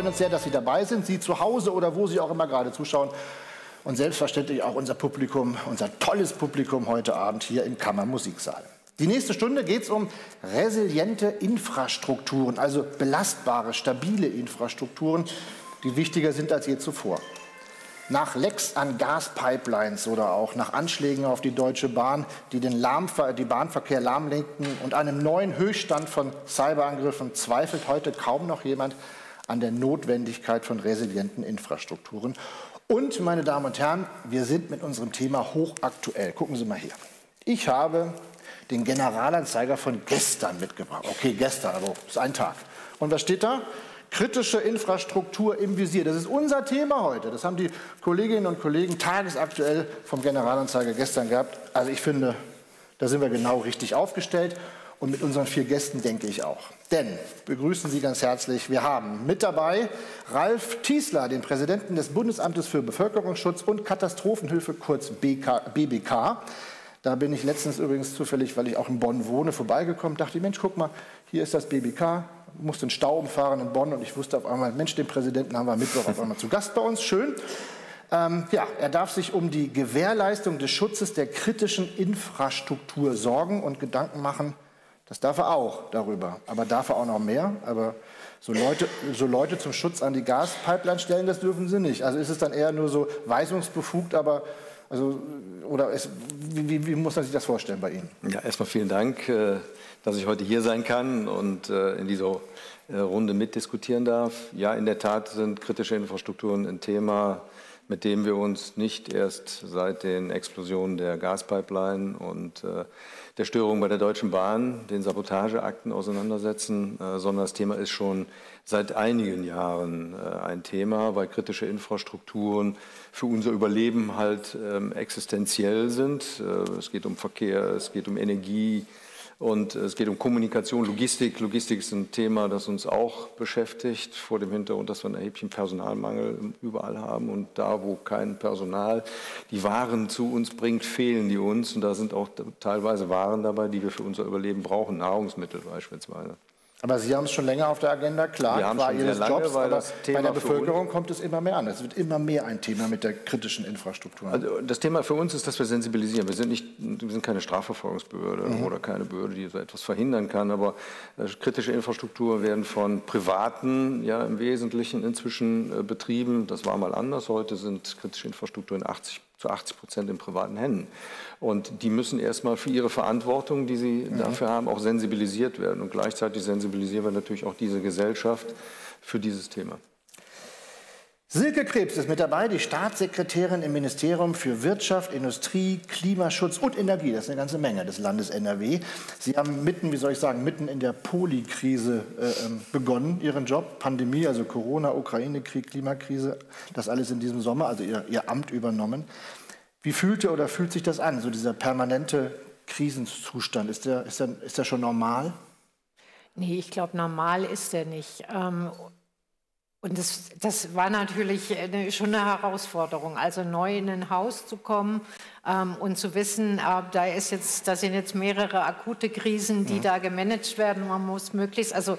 Wir freuen uns sehr, dass Sie dabei sind, Sie zu Hause oder wo Sie auch immer gerade zuschauen. Und selbstverständlich auch unser Publikum, unser tolles Publikum heute Abend hier im Kammermusiksaal. Die nächste Stunde geht es um resiliente Infrastrukturen, also belastbare, stabile Infrastrukturen, die wichtiger sind als je zuvor. Nach Lecks an Gaspipelines oder auch nach Anschlägen auf die Deutsche Bahn, die den Lahmver die Bahnverkehr lahmlenkten und einem neuen Höchststand von Cyberangriffen zweifelt heute kaum noch jemand an der Notwendigkeit von resilienten Infrastrukturen. Und, meine Damen und Herren, wir sind mit unserem Thema hochaktuell. Gucken Sie mal hier. Ich habe den Generalanzeiger von gestern mitgebracht. Okay, gestern, aber ist ein Tag. Und was steht da? Kritische Infrastruktur im Visier. Das ist unser Thema heute. Das haben die Kolleginnen und Kollegen tagesaktuell vom Generalanzeiger gestern gehabt. Also ich finde, da sind wir genau richtig aufgestellt. Und mit unseren vier Gästen denke ich auch. Denn, begrüßen Sie ganz herzlich, wir haben mit dabei Ralf Tiesler, den Präsidenten des Bundesamtes für Bevölkerungsschutz und Katastrophenhilfe, kurz BK, BBK. Da bin ich letztens übrigens zufällig, weil ich auch in Bonn wohne, vorbeigekommen, dachte, Mensch, guck mal, hier ist das BBK, musste den Stau umfahren in Bonn und ich wusste auf einmal, Mensch, den Präsidenten haben wir Mittwoch auf einmal zu Gast bei uns, schön. Ähm, ja, er darf sich um die Gewährleistung des Schutzes der kritischen Infrastruktur sorgen und Gedanken machen. Das darf er auch darüber. Aber darf er auch noch mehr? Aber so Leute, so Leute zum Schutz an die Gaspipeline stellen, das dürfen sie nicht. Also ist es dann eher nur so weisungsbefugt, aber also, oder es, wie, wie, muss man sich das vorstellen bei Ihnen? Ja, erstmal vielen Dank, äh, dass ich heute hier sein kann und äh, in dieser äh, Runde mitdiskutieren darf. Ja, in der Tat sind kritische Infrastrukturen ein Thema, mit dem wir uns nicht erst seit den Explosionen der Gaspipeline und der Störung bei der Deutschen Bahn, den Sabotageakten auseinandersetzen, sondern das Thema ist schon seit einigen Jahren ein Thema, weil kritische Infrastrukturen für unser Überleben halt ähm, existenziell sind. Äh, es geht um Verkehr, es geht um Energie und es geht um Kommunikation, Logistik. Logistik ist ein Thema, das uns auch beschäftigt, vor dem Hintergrund, dass wir einen erheblichen Personalmangel überall haben. Und da, wo kein Personal die Waren zu uns bringt, fehlen die uns. Und da sind auch teilweise Waren dabei, die wir für unser Überleben brauchen, Nahrungsmittel beispielsweise. Aber Sie haben es schon länger auf der Agenda, klar, wir haben war Ihres lange, Jobs, aber bei der Bevölkerung kommt es immer mehr an. Es wird immer mehr ein Thema mit der kritischen Infrastruktur. Also das Thema für uns ist, dass wir sensibilisieren. Wir sind, nicht, wir sind keine Strafverfolgungsbehörde mhm. oder keine Behörde, die so etwas verhindern kann, aber äh, kritische Infrastruktur werden von Privaten ja im Wesentlichen inzwischen äh, betrieben. Das war mal anders. Heute sind kritische Infrastrukturen 80 zu 80 Prozent in privaten Händen. Und die müssen erstmal für ihre Verantwortung, die sie mhm. dafür haben, auch sensibilisiert werden. Und gleichzeitig sensibilisieren wir natürlich auch diese Gesellschaft für dieses Thema. Silke Krebs ist mit dabei, die Staatssekretärin im Ministerium für Wirtschaft, Industrie, Klimaschutz und Energie. Das ist eine ganze Menge des Landes NRW. Sie haben mitten, wie soll ich sagen, mitten in der Polikrise äh, ähm, begonnen, Ihren Job. Pandemie, also Corona, Ukraine-Krieg, Klimakrise, das alles in diesem Sommer, also Ihr, Ihr Amt übernommen. Wie fühlte oder fühlt sich das an, so dieser permanente Krisenzustand? Ist der, ist der, ist der schon normal? Nee, ich glaube, normal ist der nicht. Ähm, und das, das war natürlich eine, schon eine Herausforderung, also neu in ein Haus zu kommen ähm, und zu wissen, äh, da ist jetzt, da sind jetzt mehrere akute Krisen, die ja. da gemanagt werden. Man muss möglichst, also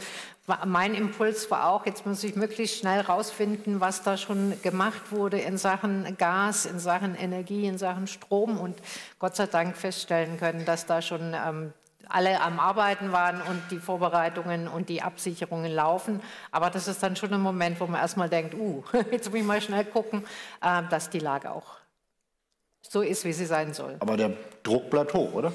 mein Impuls war auch, jetzt muss ich möglichst schnell rausfinden, was da schon gemacht wurde in Sachen Gas, in Sachen Energie, in Sachen Strom und Gott sei Dank feststellen können, dass da schon ähm, alle am Arbeiten waren und die Vorbereitungen und die Absicherungen laufen. Aber das ist dann schon ein Moment, wo man erstmal denkt, uh, jetzt muss ich mal schnell gucken, äh, dass die Lage auch so ist, wie sie sein soll. Aber der Druck bleibt hoch, oder?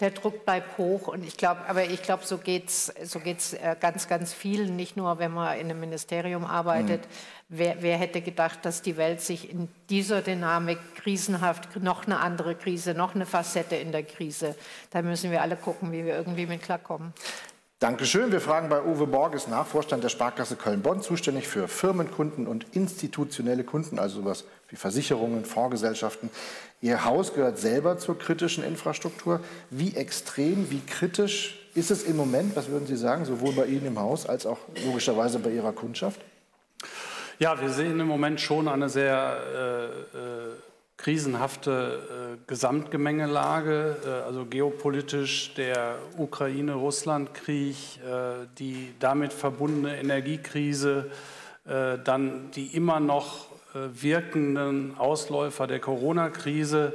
Der Druck bleibt hoch und ich glaube, aber ich glaube, so geht's, so geht's äh, ganz, ganz vielen. Nicht nur, wenn man in einem Ministerium arbeitet. Mhm. Wer, wer, hätte gedacht, dass die Welt sich in dieser Dynamik krisenhaft noch eine andere Krise, noch eine Facette in der Krise. Da müssen wir alle gucken, wie wir irgendwie mit klarkommen. Dankeschön. Wir fragen bei Uwe Borges nach, Vorstand der Sparkasse Köln-Bonn, zuständig für Firmenkunden und institutionelle Kunden, also sowas wie Versicherungen, Fondsgesellschaften. Ihr Haus gehört selber zur kritischen Infrastruktur. Wie extrem, wie kritisch ist es im Moment, was würden Sie sagen, sowohl bei Ihnen im Haus als auch logischerweise bei Ihrer Kundschaft? Ja, wir sehen im Moment schon eine sehr äh, äh, krisenhafte äh, Gesamtgemengelage, äh, also geopolitisch der Ukraine-Russland-Krieg, äh, die damit verbundene Energiekrise, äh, dann die immer noch wirkenden Ausläufer der Corona-Krise,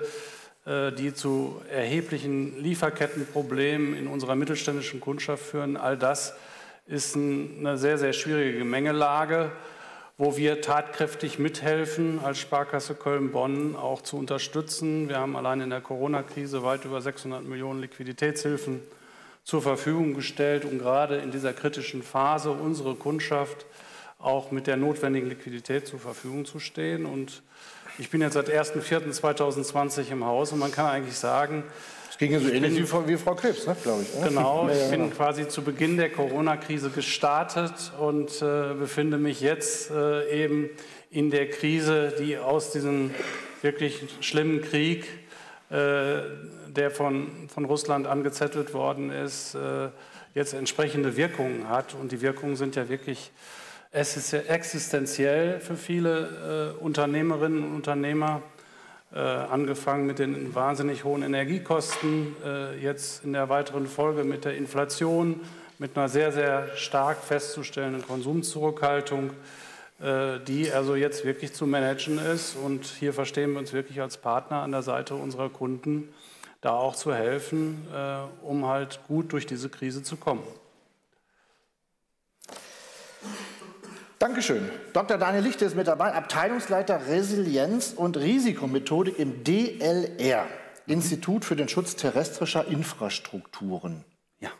äh, die zu erheblichen Lieferkettenproblemen in unserer mittelständischen Kundschaft führen. All das ist eine sehr, sehr schwierige Gemengelage, wo wir tatkräftig mithelfen, als Sparkasse Köln-Bonn auch zu unterstützen. Wir haben allein in der Corona-Krise weit über 600 Millionen Liquiditätshilfen zur Verfügung gestellt, um gerade in dieser kritischen Phase unsere Kundschaft auch mit der notwendigen Liquidität zur Verfügung zu stehen. Und ich bin jetzt seit 1.4.2020 im Haus und man kann eigentlich sagen, es ging ja so ähnlich bin, wie, Frau, wie Frau Krebs, ne, glaube ich. Oder? Genau, ich bin quasi zu Beginn der Corona-Krise gestartet und äh, befinde mich jetzt äh, eben in der Krise, die aus diesem wirklich schlimmen Krieg, äh, der von, von Russland angezettelt worden ist, äh, jetzt entsprechende Wirkungen hat. Und die Wirkungen sind ja wirklich es ist existenziell für viele äh, Unternehmerinnen und Unternehmer, äh, angefangen mit den wahnsinnig hohen Energiekosten, äh, jetzt in der weiteren Folge mit der Inflation, mit einer sehr, sehr stark festzustellenden Konsumzurückhaltung, äh, die also jetzt wirklich zu managen ist. Und hier verstehen wir uns wirklich als Partner an der Seite unserer Kunden, da auch zu helfen, äh, um halt gut durch diese Krise zu kommen. Dankeschön. Dr. Daniel Lichte ist mit dabei, Abteilungsleiter Resilienz und Risikomethodik im DLR, Institut für den Schutz terrestrischer Infrastrukturen. Ja.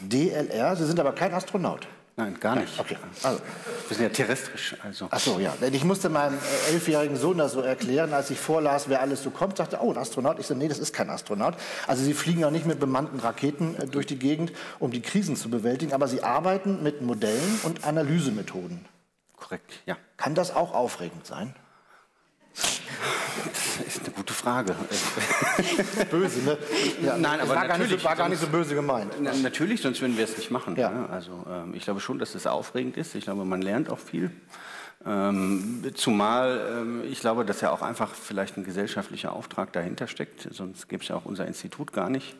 DLR, Sie sind aber kein Astronaut. Nein, gar nicht. Okay. Also, wir sind ja terrestrisch. Also. Ach so, ja. Ich musste meinem äh, elfjährigen Sohn das so erklären, als ich vorlas, wer alles so kommt, sagte, oh, ein Astronaut. Ich so, nee, das ist kein Astronaut. Also Sie fliegen ja nicht mit bemannten Raketen äh, durch die Gegend, um die Krisen zu bewältigen, aber Sie arbeiten mit Modellen und Analysemethoden. Korrekt, ja. Kann das auch aufregend sein? Gute Frage. böse, ne? Ja, Nein, aber war, gar nicht, so, war gar nicht so böse gemeint. Na, natürlich, sonst würden wir es nicht machen. Ja. Ne? Also ähm, ich glaube schon, dass es aufregend ist. Ich glaube, man lernt auch viel. Ähm, zumal ähm, ich glaube, dass ja auch einfach vielleicht ein gesellschaftlicher Auftrag dahinter steckt. Sonst gäbe es ja auch unser Institut gar nicht.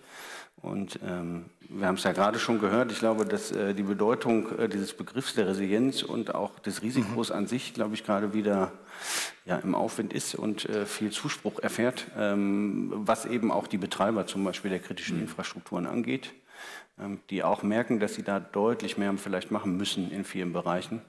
Und ähm, wir haben es ja gerade schon gehört, ich glaube, dass äh, die Bedeutung äh, dieses Begriffs der Resilienz und auch des Risikos mhm. an sich, glaube ich, gerade wieder ja, im Aufwind ist und äh, viel Zuspruch erfährt, ähm, was eben auch die Betreiber zum Beispiel der kritischen mhm. Infrastrukturen angeht, ähm, die auch merken, dass sie da deutlich mehr vielleicht machen müssen in vielen Bereichen.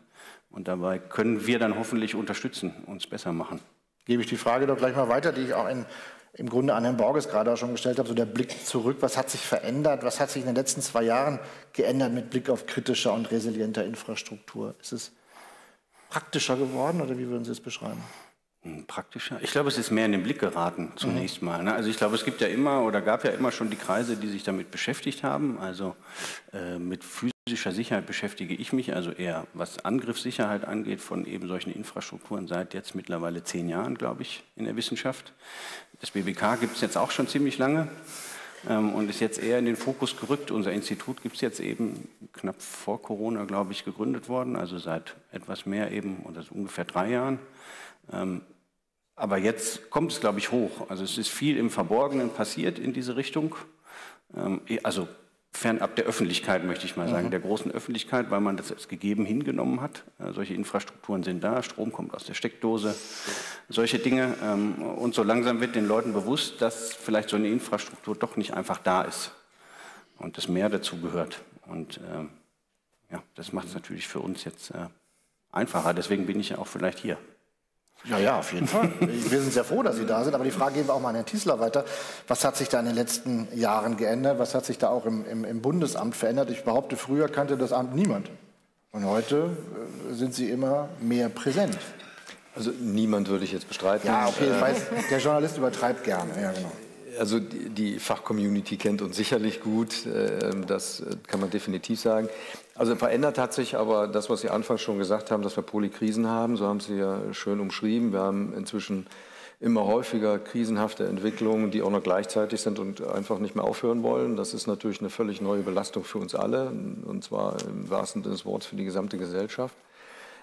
Und dabei können wir dann hoffentlich unterstützen, uns besser machen. Gebe ich die Frage doch gleich mal weiter, die ich auch in im Grunde an Herrn Borges gerade auch schon gestellt habe, so der Blick zurück, was hat sich verändert, was hat sich in den letzten zwei Jahren geändert mit Blick auf kritischer und resilienter Infrastruktur? Ist es praktischer geworden oder wie würden Sie es beschreiben? Hm, praktischer? Ich glaube, es ist mehr in den Blick geraten zunächst mhm. mal. Ne? Also ich glaube, es gibt ja immer oder gab ja immer schon die Kreise, die sich damit beschäftigt haben, also äh, mit physischer Sicherheit beschäftige ich mich, also eher was Angriffssicherheit angeht von eben solchen Infrastrukturen seit jetzt mittlerweile zehn Jahren, glaube ich, in der Wissenschaft. Das BBK gibt es jetzt auch schon ziemlich lange ähm, und ist jetzt eher in den Fokus gerückt. Unser Institut gibt es jetzt eben knapp vor Corona, glaube ich, gegründet worden, also seit etwas mehr eben, oder so ungefähr drei Jahren. Ähm, aber jetzt kommt es, glaube ich, hoch. Also es ist viel im Verborgenen passiert in diese Richtung. Ähm, also fernab der Öffentlichkeit, möchte ich mal sagen, mhm. der großen Öffentlichkeit, weil man das als gegeben hingenommen hat. Äh, solche Infrastrukturen sind da, Strom kommt aus der Steckdose, solche Dinge. Ähm, und so langsam wird den Leuten bewusst, dass vielleicht so eine Infrastruktur doch nicht einfach da ist und das mehr dazu gehört. Und ähm, ja, das macht es natürlich für uns jetzt äh, einfacher. Deswegen bin ich ja auch vielleicht hier. Ja, ja, auf jeden Fall. Wir sind sehr froh, dass Sie da sind. Aber die Frage geben wir auch mal an Herrn Tiesler weiter. Was hat sich da in den letzten Jahren geändert? Was hat sich da auch im, im, im Bundesamt verändert? Ich behaupte, früher kannte das Amt niemand. Und heute äh, sind Sie immer mehr präsent. Also niemand würde ich jetzt bestreiten. Ja, okay, ich weiß, der Journalist übertreibt gerne. Ja, genau. Also die, die Fachcommunity kennt uns sicherlich gut, äh, das kann man definitiv sagen. Also verändert hat sich aber das, was Sie anfangs schon gesagt haben, dass wir Polykrisen haben, so haben Sie ja schön umschrieben. Wir haben inzwischen immer häufiger krisenhafte Entwicklungen, die auch noch gleichzeitig sind und einfach nicht mehr aufhören wollen. Das ist natürlich eine völlig neue Belastung für uns alle, und zwar im wahrsten Sinne des Wortes für die gesamte Gesellschaft.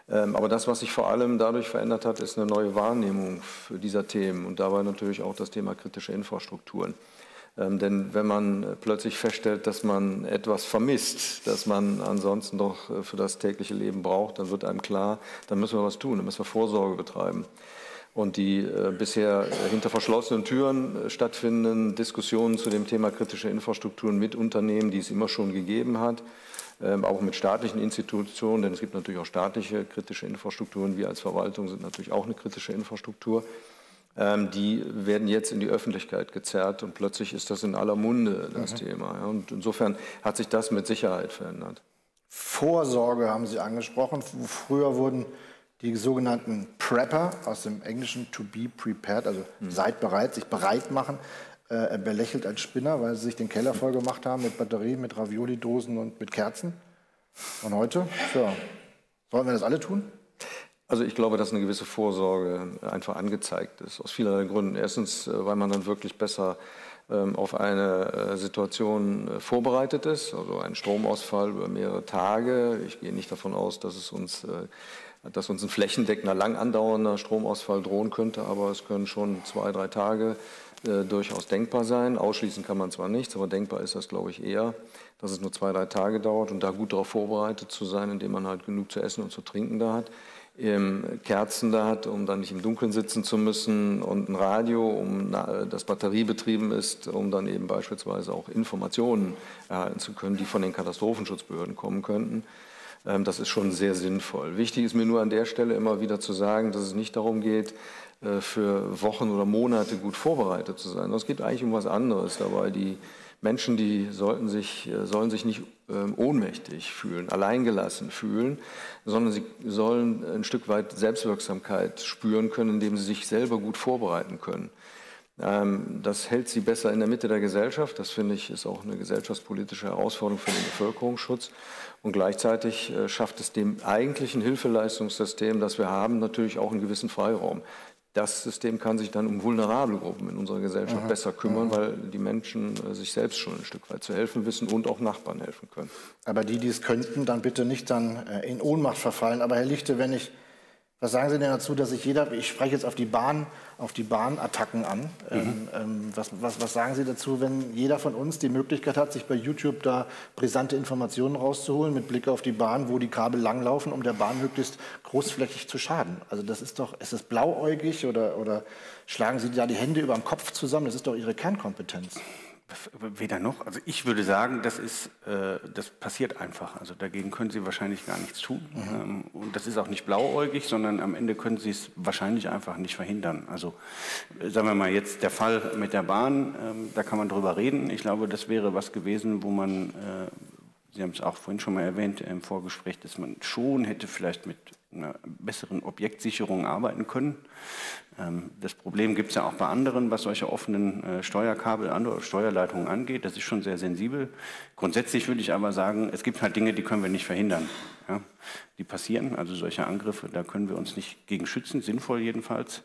Ähm, aber das, was sich vor allem dadurch verändert hat, ist eine neue Wahrnehmung dieser Themen und dabei natürlich auch das Thema kritische Infrastrukturen. Ähm, denn wenn man plötzlich feststellt, dass man etwas vermisst, das man ansonsten doch äh, für das tägliche Leben braucht, dann wird einem klar, dann müssen wir was tun, dann müssen wir Vorsorge betreiben. Und die äh, bisher hinter verschlossenen Türen äh, stattfindenden Diskussionen zu dem Thema kritische Infrastrukturen mit Unternehmen, die es immer schon gegeben hat, ähm, auch mit staatlichen Institutionen, denn es gibt natürlich auch staatliche kritische Infrastrukturen. Wir als Verwaltung sind natürlich auch eine kritische Infrastruktur. Ähm, die werden jetzt in die Öffentlichkeit gezerrt und plötzlich ist das in aller Munde, das mhm. Thema. Und insofern hat sich das mit Sicherheit verändert. Vorsorge haben Sie angesprochen. Früher wurden die sogenannten Prepper aus dem Englischen to be prepared, also mhm. seid bereit, sich bereit machen, äh, belächelt als Spinner, weil sie sich den Keller voll gemacht haben mit Batterien, mit Ravioli-Dosen und mit Kerzen. Und heute, ja, sollen wir das alle tun? Also ich glaube, dass eine gewisse Vorsorge einfach angezeigt ist, aus vielerlei Gründen. Erstens, äh, weil man dann wirklich besser ähm, auf eine äh, Situation äh, vorbereitet ist, also ein Stromausfall über mehrere Tage. Ich gehe nicht davon aus, dass es uns dass uns ein flächendeckender, lang andauernder Stromausfall drohen könnte, aber es können schon zwei, drei Tage durchaus denkbar sein. Ausschließen kann man zwar nichts, aber denkbar ist das, glaube ich, eher, dass es nur zwei, drei Tage dauert und da gut darauf vorbereitet zu sein, indem man halt genug zu essen und zu trinken da hat. Kerzen da hat, um dann nicht im Dunkeln sitzen zu müssen und ein Radio, um das batteriebetrieben ist, um dann eben beispielsweise auch Informationen erhalten zu können, die von den Katastrophenschutzbehörden kommen könnten. Ähm, das ist schon sehr sinnvoll. Wichtig ist mir nur an der Stelle immer wieder zu sagen, dass es nicht darum geht, äh, für Wochen oder Monate gut vorbereitet zu sein. Es geht eigentlich um was anderes dabei. Die Menschen, die sollten sich, äh, sollen sich nicht ohnmächtig fühlen, alleingelassen fühlen, sondern sie sollen ein Stück weit Selbstwirksamkeit spüren können, indem sie sich selber gut vorbereiten können. Ähm, das hält sie besser in der Mitte der Gesellschaft. Das finde ich ist auch eine gesellschaftspolitische Herausforderung für den Bevölkerungsschutz. Und gleichzeitig äh, schafft es dem eigentlichen Hilfeleistungssystem, das wir haben, natürlich auch einen gewissen Freiraum das System kann sich dann um vulnerable Gruppen in unserer Gesellschaft Aha. besser kümmern, Aha. weil die Menschen äh, sich selbst schon ein Stück weit zu helfen wissen und auch Nachbarn helfen können. Aber die, die es könnten, dann bitte nicht dann äh, in Ohnmacht verfallen. Aber Herr Lichte, wenn ich was sagen Sie denn dazu, dass sich jeder, ich spreche jetzt auf die Bahn, auf die Bahnattacken an. Mhm. Ähm, ähm, was, was, was sagen Sie dazu, wenn jeder von uns die Möglichkeit hat, sich bei YouTube da brisante Informationen rauszuholen mit Blick auf die Bahn, wo die Kabel langlaufen, um der Bahn möglichst großflächig zu schaden? Also das ist doch, ist das blauäugig oder, oder schlagen Sie da die Hände über den Kopf zusammen? Das ist doch Ihre Kernkompetenz. Weder noch. Also ich würde sagen, das ist, äh, das passiert einfach. Also dagegen können Sie wahrscheinlich gar nichts tun. Mhm. Ähm, und das ist auch nicht blauäugig, sondern am Ende können Sie es wahrscheinlich einfach nicht verhindern. Also äh, sagen wir mal jetzt der Fall mit der Bahn, ähm, da kann man drüber reden. Ich glaube, das wäre was gewesen, wo man, äh, Sie haben es auch vorhin schon mal erwähnt im Vorgespräch, dass man schon hätte vielleicht mit einer besseren Objektsicherung arbeiten können. Ähm, das Problem gibt es ja auch bei anderen, was solche offenen äh, Steuerkabel, andere Steuerleitungen angeht. Das ist schon sehr sensibel. Grundsätzlich würde ich aber sagen, es gibt halt Dinge, die können wir nicht verhindern. Ja, die passieren, also solche Angriffe, da können wir uns nicht gegen schützen, sinnvoll jedenfalls.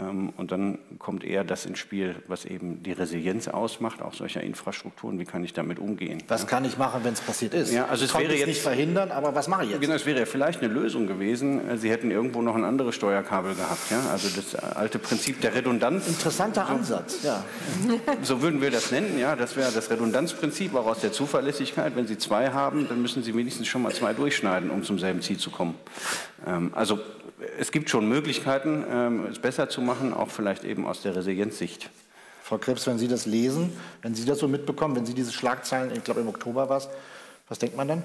Ähm, und dann kommt eher das ins Spiel, was eben die Resilienz ausmacht, auch solcher Infrastrukturen. Wie kann ich damit umgehen? Was kann ich machen, wenn es passiert ist? Ja, also es wäre jetzt nicht verhindern, aber was mache ich jetzt? Genau, es wäre ja vielleicht eine Lösung gewesen. Äh, Sie hätten irgendwo noch ein anderes Steuerkabel gehabt. Ja? Also das alte Prinzip der Redundanz. Interessanter so, Ansatz, ja. So würden wir das nennen. Ja, das wäre das Redundanzprinzip, auch aus der Zuverlässigkeit. Wenn Sie zwei haben, dann müssen Sie wenigstens schon mal zwei durchschneiden, um zum selben Ziel zu kommen. Ähm, also es gibt schon Möglichkeiten, ähm, es besser zu machen, auch vielleicht eben aus der Resilienzsicht. Frau Krebs, wenn Sie das lesen, wenn Sie das so mitbekommen, wenn Sie diese Schlagzeilen, ich glaube im Oktober war es, was denkt man dann?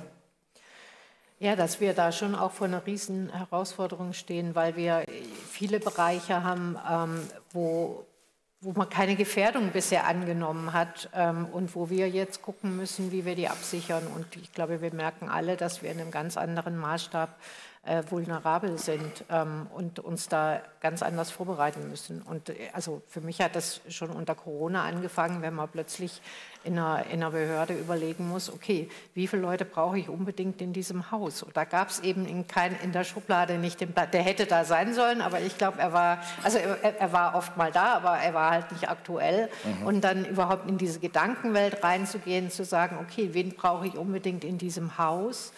Ja, dass wir da schon auch vor einer riesen Herausforderung stehen, weil wir viele Bereiche haben, ähm, wo, wo man keine Gefährdung bisher angenommen hat ähm, und wo wir jetzt gucken müssen, wie wir die absichern. Und ich glaube, wir merken alle, dass wir in einem ganz anderen Maßstab äh, vulnerabel sind ähm, und uns da ganz anders vorbereiten müssen. Und äh, also für mich hat das schon unter Corona angefangen, wenn man plötzlich in einer, in einer Behörde überlegen muss, okay, wie viele Leute brauche ich unbedingt in diesem Haus? Und da gab es eben in, kein, in der Schublade nicht den Platz, der hätte da sein sollen, aber ich glaube, er war, also er, er, war oft mal da, aber er war halt nicht aktuell. Mhm. Und dann überhaupt in diese Gedankenwelt reinzugehen, zu sagen, okay, wen brauche ich unbedingt in diesem Haus?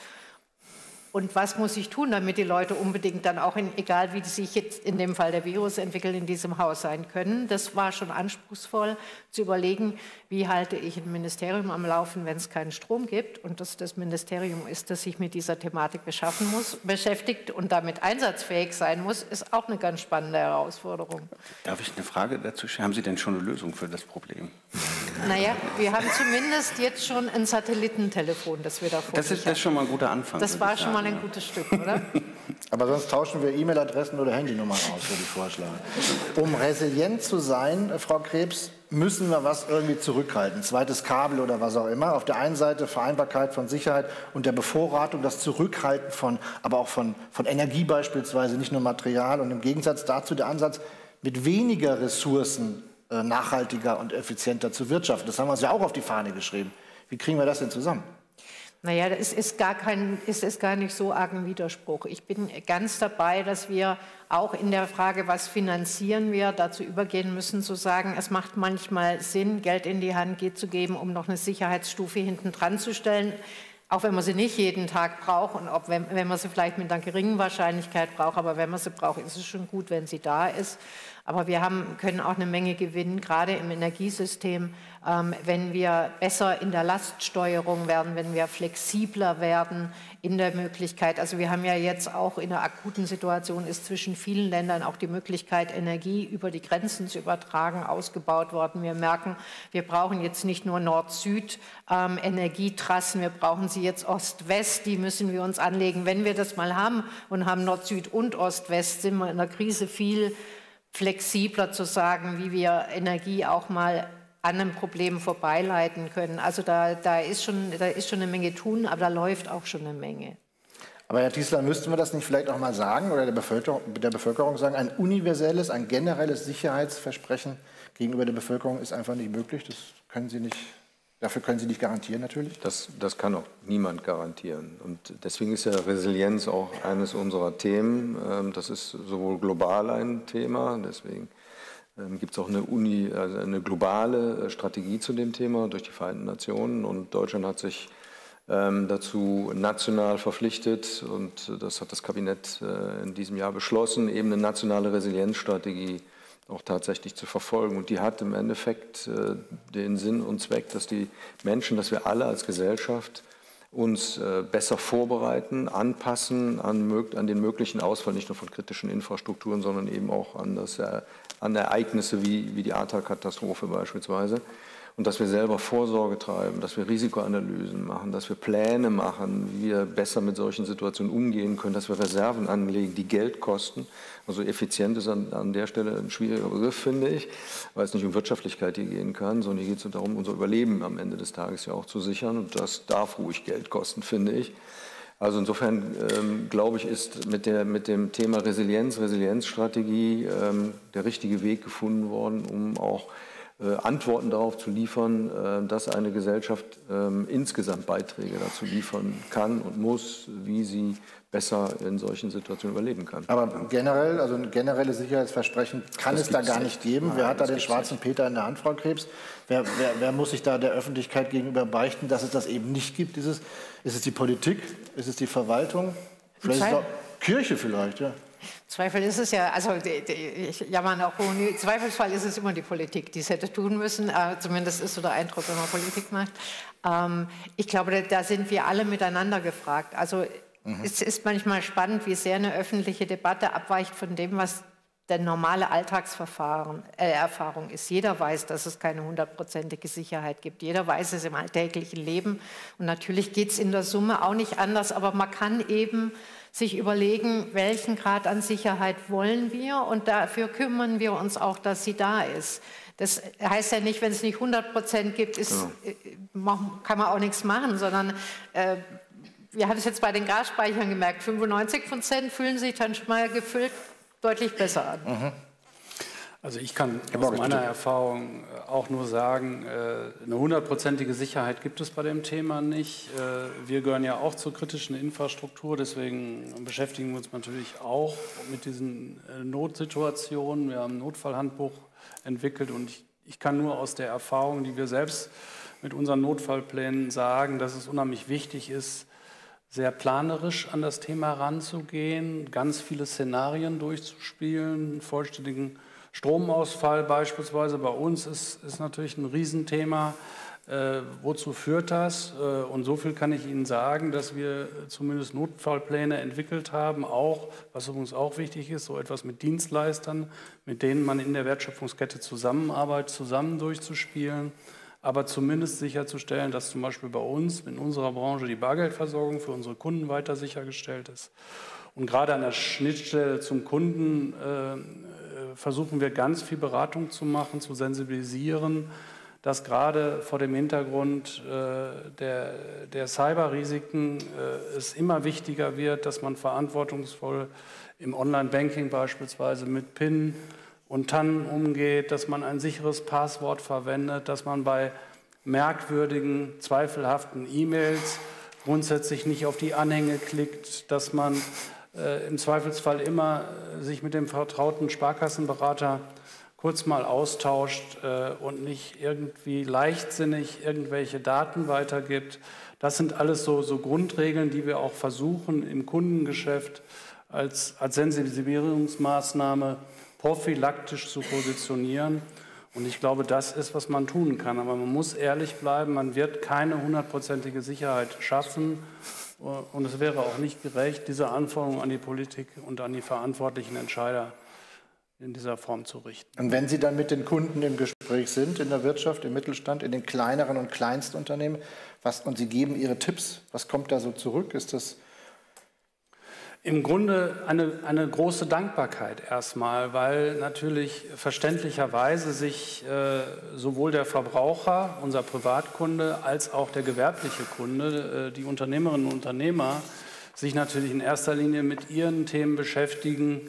Und was muss ich tun, damit die Leute unbedingt dann auch, in, egal wie sich jetzt in dem Fall der Virus entwickelt, in diesem Haus sein können. Das war schon anspruchsvoll zu überlegen, wie halte ich ein Ministerium am Laufen, wenn es keinen Strom gibt und dass das Ministerium ist, das sich mit dieser Thematik beschaffen muss, beschäftigt und damit einsatzfähig sein muss, ist auch eine ganz spannende Herausforderung. Darf ich eine Frage dazu stellen? Haben Sie denn schon eine Lösung für das Problem? Naja, wir haben zumindest jetzt schon ein Satellitentelefon, das wir da vor das ist, das schon mal ein guter Anfang. Das war schon mal ein gutes Stück, oder? Aber sonst tauschen wir E-Mail-Adressen oder Handynummern aus, würde ich vorschlagen. Um resilient zu sein, äh, Frau Krebs, müssen wir was irgendwie zurückhalten. Zweites Kabel oder was auch immer. Auf der einen Seite Vereinbarkeit von Sicherheit und der Bevorratung, das Zurückhalten von, aber auch von, von Energie beispielsweise, nicht nur Material. Und im Gegensatz dazu der Ansatz, mit weniger Ressourcen äh, nachhaltiger und effizienter zu wirtschaften. Das haben wir uns ja auch auf die Fahne geschrieben. Wie kriegen wir das denn zusammen? Naja, es ist gar, kein, es ist gar nicht so arg ein Widerspruch. Ich bin ganz dabei, dass wir auch in der Frage, was finanzieren wir, dazu übergehen müssen, zu sagen, es macht manchmal Sinn, Geld in die Hand zu geben, um noch eine Sicherheitsstufe hinten dran zu stellen auch wenn man sie nicht jeden Tag braucht und ob, wenn, wenn man sie vielleicht mit einer geringen Wahrscheinlichkeit braucht, aber wenn man sie braucht, ist es schon gut, wenn sie da ist. Aber wir haben, können auch eine Menge gewinnen, gerade im Energiesystem, ähm, wenn wir besser in der Laststeuerung werden, wenn wir flexibler werden in der Möglichkeit. Also wir haben ja jetzt auch in einer akuten Situation ist zwischen vielen Ländern auch die Möglichkeit, Energie über die Grenzen zu übertragen, ausgebaut worden. Wir merken, wir brauchen jetzt nicht nur Nord-Süd ähm, Energietrassen, wir brauchen sie jetzt Ost-West, die müssen wir uns anlegen. Wenn wir das mal haben und haben Nord-Süd und Ost-West, sind wir in der Krise viel flexibler zu sagen, wie wir Energie auch mal an einem Problem vorbeileiten können. Also da, da, ist schon, da ist schon eine Menge tun, aber da läuft auch schon eine Menge. Aber Herr Tiesler, müssten wir das nicht vielleicht auch mal sagen oder der Bevölkerung, der Bevölkerung sagen, ein universelles, ein generelles Sicherheitsversprechen gegenüber der Bevölkerung ist einfach nicht möglich? Das können Sie nicht Dafür können Sie nicht garantieren natürlich? Das, das kann auch niemand garantieren. Und deswegen ist ja Resilienz auch eines unserer Themen. Ähm, das ist sowohl global ein Thema, deswegen ähm, gibt es auch eine, Uni, also eine globale äh, Strategie zu dem Thema durch die Vereinten Nationen. Und Deutschland hat sich ähm, dazu national verpflichtet und das hat das Kabinett äh, in diesem Jahr beschlossen, eben eine nationale Resilienzstrategie auch tatsächlich zu verfolgen. Und die hat im Endeffekt äh, den Sinn und Zweck, dass die Menschen, dass wir alle als Gesellschaft uns äh, besser vorbereiten, anpassen an, an, den möglichen Ausfall nicht nur von kritischen Infrastrukturen, sondern eben auch an, das, äh, an Ereignisse wie, wie die Ahrtal-Katastrophe beispielsweise und dass wir selber Vorsorge treiben, dass wir Risikoanalysen machen, dass wir Pläne machen, wie wir besser mit solchen Situationen umgehen können, dass wir Reserven anlegen, die Geld kosten. Also effizient ist an, an der Stelle ein schwieriger Begriff, finde ich, weil es nicht um Wirtschaftlichkeit hier gehen kann, sondern hier geht es darum, unser Überleben am Ende des Tages ja auch zu sichern und das darf ruhig Geld kosten, finde ich. Also insofern ähm, glaube ich, ist mit, der, mit dem Thema Resilienz, Resilienzstrategie ähm, der richtige Weg gefunden worden, um auch Antworten darauf zu liefern, äh, dass eine Gesellschaft ähm, insgesamt Beiträge dazu liefern kann und muss, wie sie besser in solchen Situationen überleben kann. Aber generell, also ein generelles Sicherheitsversprechen kann das es da gar nicht geben. Nein, wer hat da den schwarzen nicht. Peter in der Hand, Frau Krebs? Wer, wer, wer, muss sich da der Öffentlichkeit gegenüber beichten, dass es das eben nicht gibt? Dieses, ist es die Politik? Ist es die Verwaltung? Vielleicht ist es auch Kirche vielleicht, ja. Zweifel ist es ja, also ich jammern auch ohne Zweifelsfall ist es immer die Politik, die es hätte tun müssen. Äh, zumindest ist so der Eindruck, wenn man Politik macht. Ähm, ich glaube, da sind wir alle miteinander gefragt. Also mhm. es ist manchmal spannend, wie sehr eine öffentliche Debatte abweicht von dem, was der normale Alltagsverfahren, äh, Erfahrung ist. Jeder weiß, dass es keine hundertprozentige Sicherheit gibt. Jeder weiß es im alltäglichen Leben. Und natürlich geht es in der Summe auch nicht anders, aber man kann eben sich überlegen, welchen Grad an Sicherheit wollen wir und dafür kümmern wir uns auch, dass sie da ist. Das heißt ja nicht, wenn es nicht 100 Prozent gibt, ist, ja. Äh, kann man auch nichts machen, sondern äh, wir haben es jetzt bei den Gasspeichern gemerkt, 95 Prozent fühlen sich dann schon mal gefüllt deutlich besser an. Mhm. Also ich kann aus meiner Erfahrung äh, auch nur sagen, äh, eine hundertprozentige Sicherheit gibt es bei dem Thema nicht. Äh, wir gehören ja auch zur kritischen Infrastruktur, deswegen beschäftigen wir uns natürlich auch mit diesen Notsituationen. Wir haben ein Notfallhandbuch entwickelt und ich, ich kann nur aus der Erfahrung, die wir selbst mit unseren Notfallplänen sagen, dass es unheimlich wichtig ist, sehr planerisch an das Thema ranzugehen, ganz viele Szenarien durchzuspielen, vollständigen Stromausfall beispielsweise bei uns ist, ist natürlich ein Riesenthema. Äh, wozu führt das? Äh, und so viel kann ich Ihnen sagen, dass wir zumindest Notfallpläne entwickelt haben, auch, was uns auch wichtig ist, so etwas mit Dienstleistern, mit denen man in der Wertschöpfungskette zusammenarbeitet, zusammen durchzuspielen, aber zumindest sicherzustellen, dass zum Beispiel bei uns in unserer Branche die Bargeldversorgung für unsere Kunden weiter sichergestellt ist. Und gerade an der Schnittstelle zum Kunden äh, versuchen wir ganz viel Beratung zu machen, zu sensibilisieren, dass gerade vor dem Hintergrund äh, der, der Cyberrisiken äh, es immer wichtiger wird, dass man verantwortungsvoll im Online-Banking beispielsweise mit PIN und TAN umgeht, dass man ein sicheres Passwort verwendet, dass man bei merkwürdigen, zweifelhaften E-Mails grundsätzlich nicht auf die Anhänge klickt, dass man äh, im Zweifelsfall immer äh, sich mit dem vertrauten Sparkassenberater kurz mal austauscht äh, und nicht irgendwie leichtsinnig irgendwelche Daten weitergibt. Das sind alles so, so Grundregeln, die wir auch versuchen im Kundengeschäft als, als Sensibilisierungsmaßnahme prophylaktisch zu positionieren. Und ich glaube, das ist, was man tun kann. Aber man muss ehrlich bleiben, man wird keine hundertprozentige Sicherheit schaffen. Und es wäre auch nicht gerecht, diese Anforderungen an die Politik und an die verantwortlichen Entscheider in dieser Form zu richten. Und wenn Sie dann mit den Kunden im Gespräch sind, in der Wirtschaft, im Mittelstand, in den kleineren und Kleinstunternehmen, was, und Sie geben Ihre Tipps, was kommt da so zurück? Ist das im Grunde eine, eine große Dankbarkeit erstmal, weil natürlich verständlicherweise sich äh, sowohl der Verbraucher, unser Privatkunde, als auch der gewerbliche Kunde, äh, die Unternehmerinnen und Unternehmer, sich natürlich in erster Linie mit ihren Themen beschäftigen,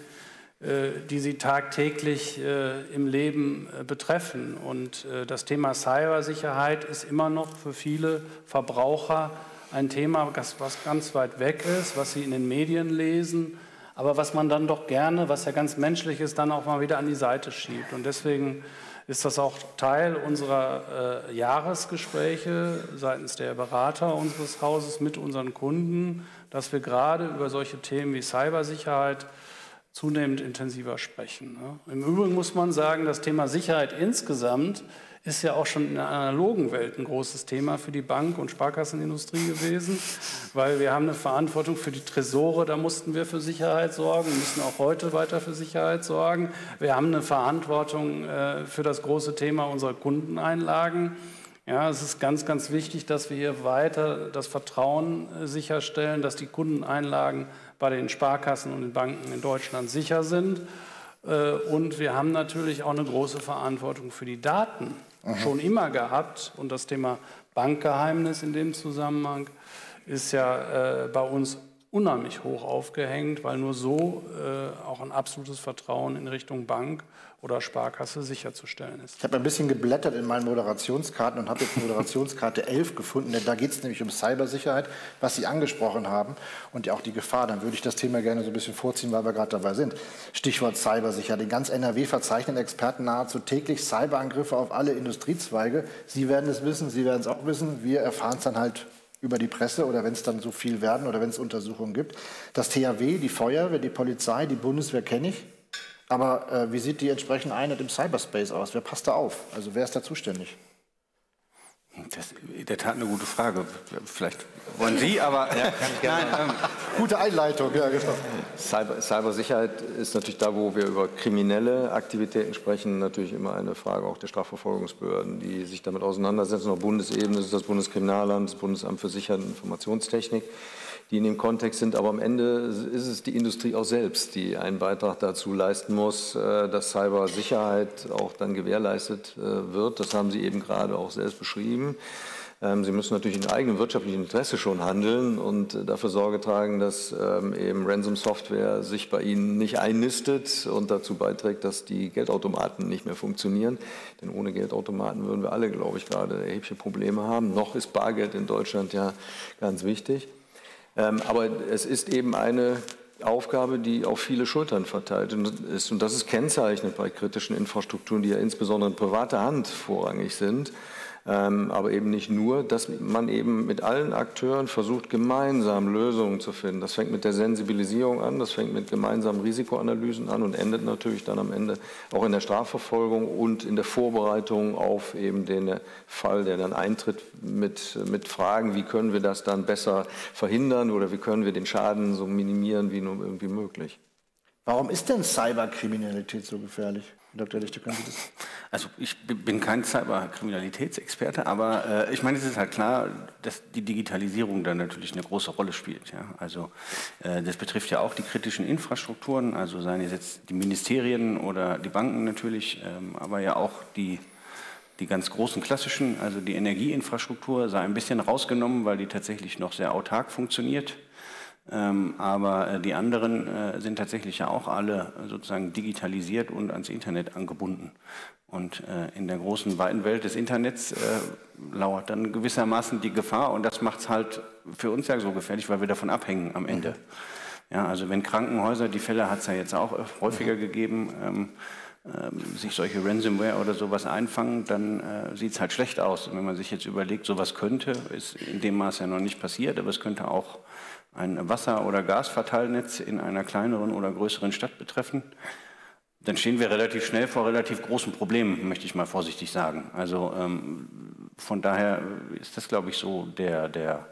äh, die sie tagtäglich äh, im Leben äh, betreffen. Und äh, das Thema Cybersicherheit ist immer noch für viele Verbraucher ein Thema, was ganz weit weg ist, was Sie in den Medien lesen, aber was man dann doch gerne, was ja ganz menschlich ist, dann auch mal wieder an die Seite schiebt. Und deswegen ist das auch Teil unserer äh, Jahresgespräche seitens der Berater unseres Hauses mit unseren Kunden, dass wir gerade über solche Themen wie Cybersicherheit zunehmend intensiver sprechen. Ne? Im Übrigen muss man sagen, das Thema Sicherheit insgesamt ist ja auch schon in der analogen Welt ein großes Thema für die Bank- und Sparkassenindustrie gewesen, weil wir haben eine Verantwortung für die Tresore, da mussten wir für Sicherheit sorgen, müssen auch heute weiter für Sicherheit sorgen. Wir haben eine Verantwortung äh, für das große Thema unserer Kundeneinlagen. Ja, es ist ganz, ganz wichtig, dass wir hier weiter das Vertrauen äh, sicherstellen, dass die Kundeneinlagen bei den Sparkassen und den Banken in Deutschland sicher sind. Äh, und wir haben natürlich auch eine große Verantwortung für die Daten Schon immer gehabt. Und das Thema Bankgeheimnis in dem Zusammenhang ist ja äh, bei uns unheimlich hoch aufgehängt, weil nur so äh, auch ein absolutes Vertrauen in Richtung Bank oder Sparkasse sicherzustellen ist. Ich habe ein bisschen geblättert in meinen Moderationskarten und habe jetzt Moderationskarte 11 gefunden, denn da geht es nämlich um Cybersicherheit, was Sie angesprochen haben und auch die Gefahr. Dann würde ich das Thema gerne so ein bisschen vorziehen, weil wir gerade dabei sind. Stichwort Cybersicherheit. In ganz NRW verzeichnen Experten nahezu täglich Cyberangriffe auf alle Industriezweige. Sie werden es wissen, Sie werden es auch wissen. Wir erfahren es dann halt über die Presse oder wenn es dann so viel werden oder wenn es Untersuchungen gibt. Das THW, die Feuerwehr, die Polizei, die Bundeswehr kenne ich. Aber äh, wie sieht die entsprechende Einheit im Cyberspace aus? Wer passt da auf? Also wer ist da zuständig? Das ist in der Tat eine gute Frage. Vielleicht wollen Sie, aber ja, Nein, ähm, gute Einleitung. Ja, genau. Cyber, Cybersicherheit ist natürlich da, wo wir über kriminelle Aktivitäten sprechen, natürlich immer eine Frage auch der Strafverfolgungsbehörden, die sich damit auseinandersetzen. Auf Bundesebene ist das Bundeskriminalamt, das Bundesamt für Sicherheit und Informationstechnik die in dem Kontext sind. Aber am Ende ist es die Industrie auch selbst, die einen Beitrag dazu leisten muss, äh, dass Cybersicherheit auch dann gewährleistet äh, wird. Das haben Sie eben gerade auch selbst beschrieben. Ähm, Sie müssen natürlich in eigenem wirtschaftlichen Interesse schon handeln und äh, dafür Sorge tragen, dass ähm, eben Ransom-Software sich bei Ihnen nicht einnistet und dazu beiträgt, dass die Geldautomaten nicht mehr funktionieren. Denn ohne Geldautomaten würden wir alle, glaube ich, gerade erhebliche Probleme haben. Noch ist Bargeld in Deutschland ja ganz wichtig. Ähm, aber es ist eben eine Aufgabe, die auf viele Schultern verteilt ist. Und das ist kennzeichnend bei kritischen Infrastrukturen, die ja insbesondere in privater Hand vorrangig sind. Ähm, aber eben nicht nur, dass man eben mit allen Akteuren versucht, gemeinsam Lösungen zu finden. Das fängt mit der Sensibilisierung an, das fängt mit gemeinsamen Risikoanalysen an und endet natürlich dann am Ende auch in der Strafverfolgung und in der Vorbereitung auf eben den Fall, der dann eintritt mit, mit Fragen, wie können wir das dann besser verhindern oder wie können wir den Schaden so minimieren wie nur irgendwie möglich. Warum ist denn Cyberkriminalität so gefährlich? Dr. Lichte, können Sie das? Also ich bin kein Cyberkriminalitätsexperte, aber äh, ich meine, es ist halt klar, dass die Digitalisierung da natürlich eine große Rolle spielt. Ja? Also äh, das betrifft ja auch die kritischen Infrastrukturen, also seien es jetzt die Ministerien oder die Banken natürlich, ähm, aber ja auch die die ganz großen klassischen, also die Energieinfrastruktur, sei ein bisschen rausgenommen, weil die tatsächlich noch sehr autark funktioniert. Ähm, aber äh, die anderen äh, sind tatsächlich ja auch alle sozusagen digitalisiert und ans Internet angebunden. Und äh, in der großen, weiten Welt des Internets lauert dann gewissermaßen die Gefahr und das macht es halt für uns ja so gefährlich, weil wir davon abhängen am Ende. Ja, also wenn Krankenhäuser, die Fälle hat es ja jetzt auch häufiger gegeben, ähm, ähm, sich solche Ransomware oder sowas einfangen, dann äh, sieht es halt schlecht aus. Und wenn man sich jetzt überlegt, sowas könnte, ist in dem Maß ja noch nicht passiert, aber es könnte auch ein Wasser- oder Gasverteilnetz in einer kleineren oder größeren Stadt betreffen, dann stehen wir relativ schnell vor relativ großen Problemen, möchte ich mal vorsichtig sagen. Also ähm, von daher ist das, glaube ich, so der, der,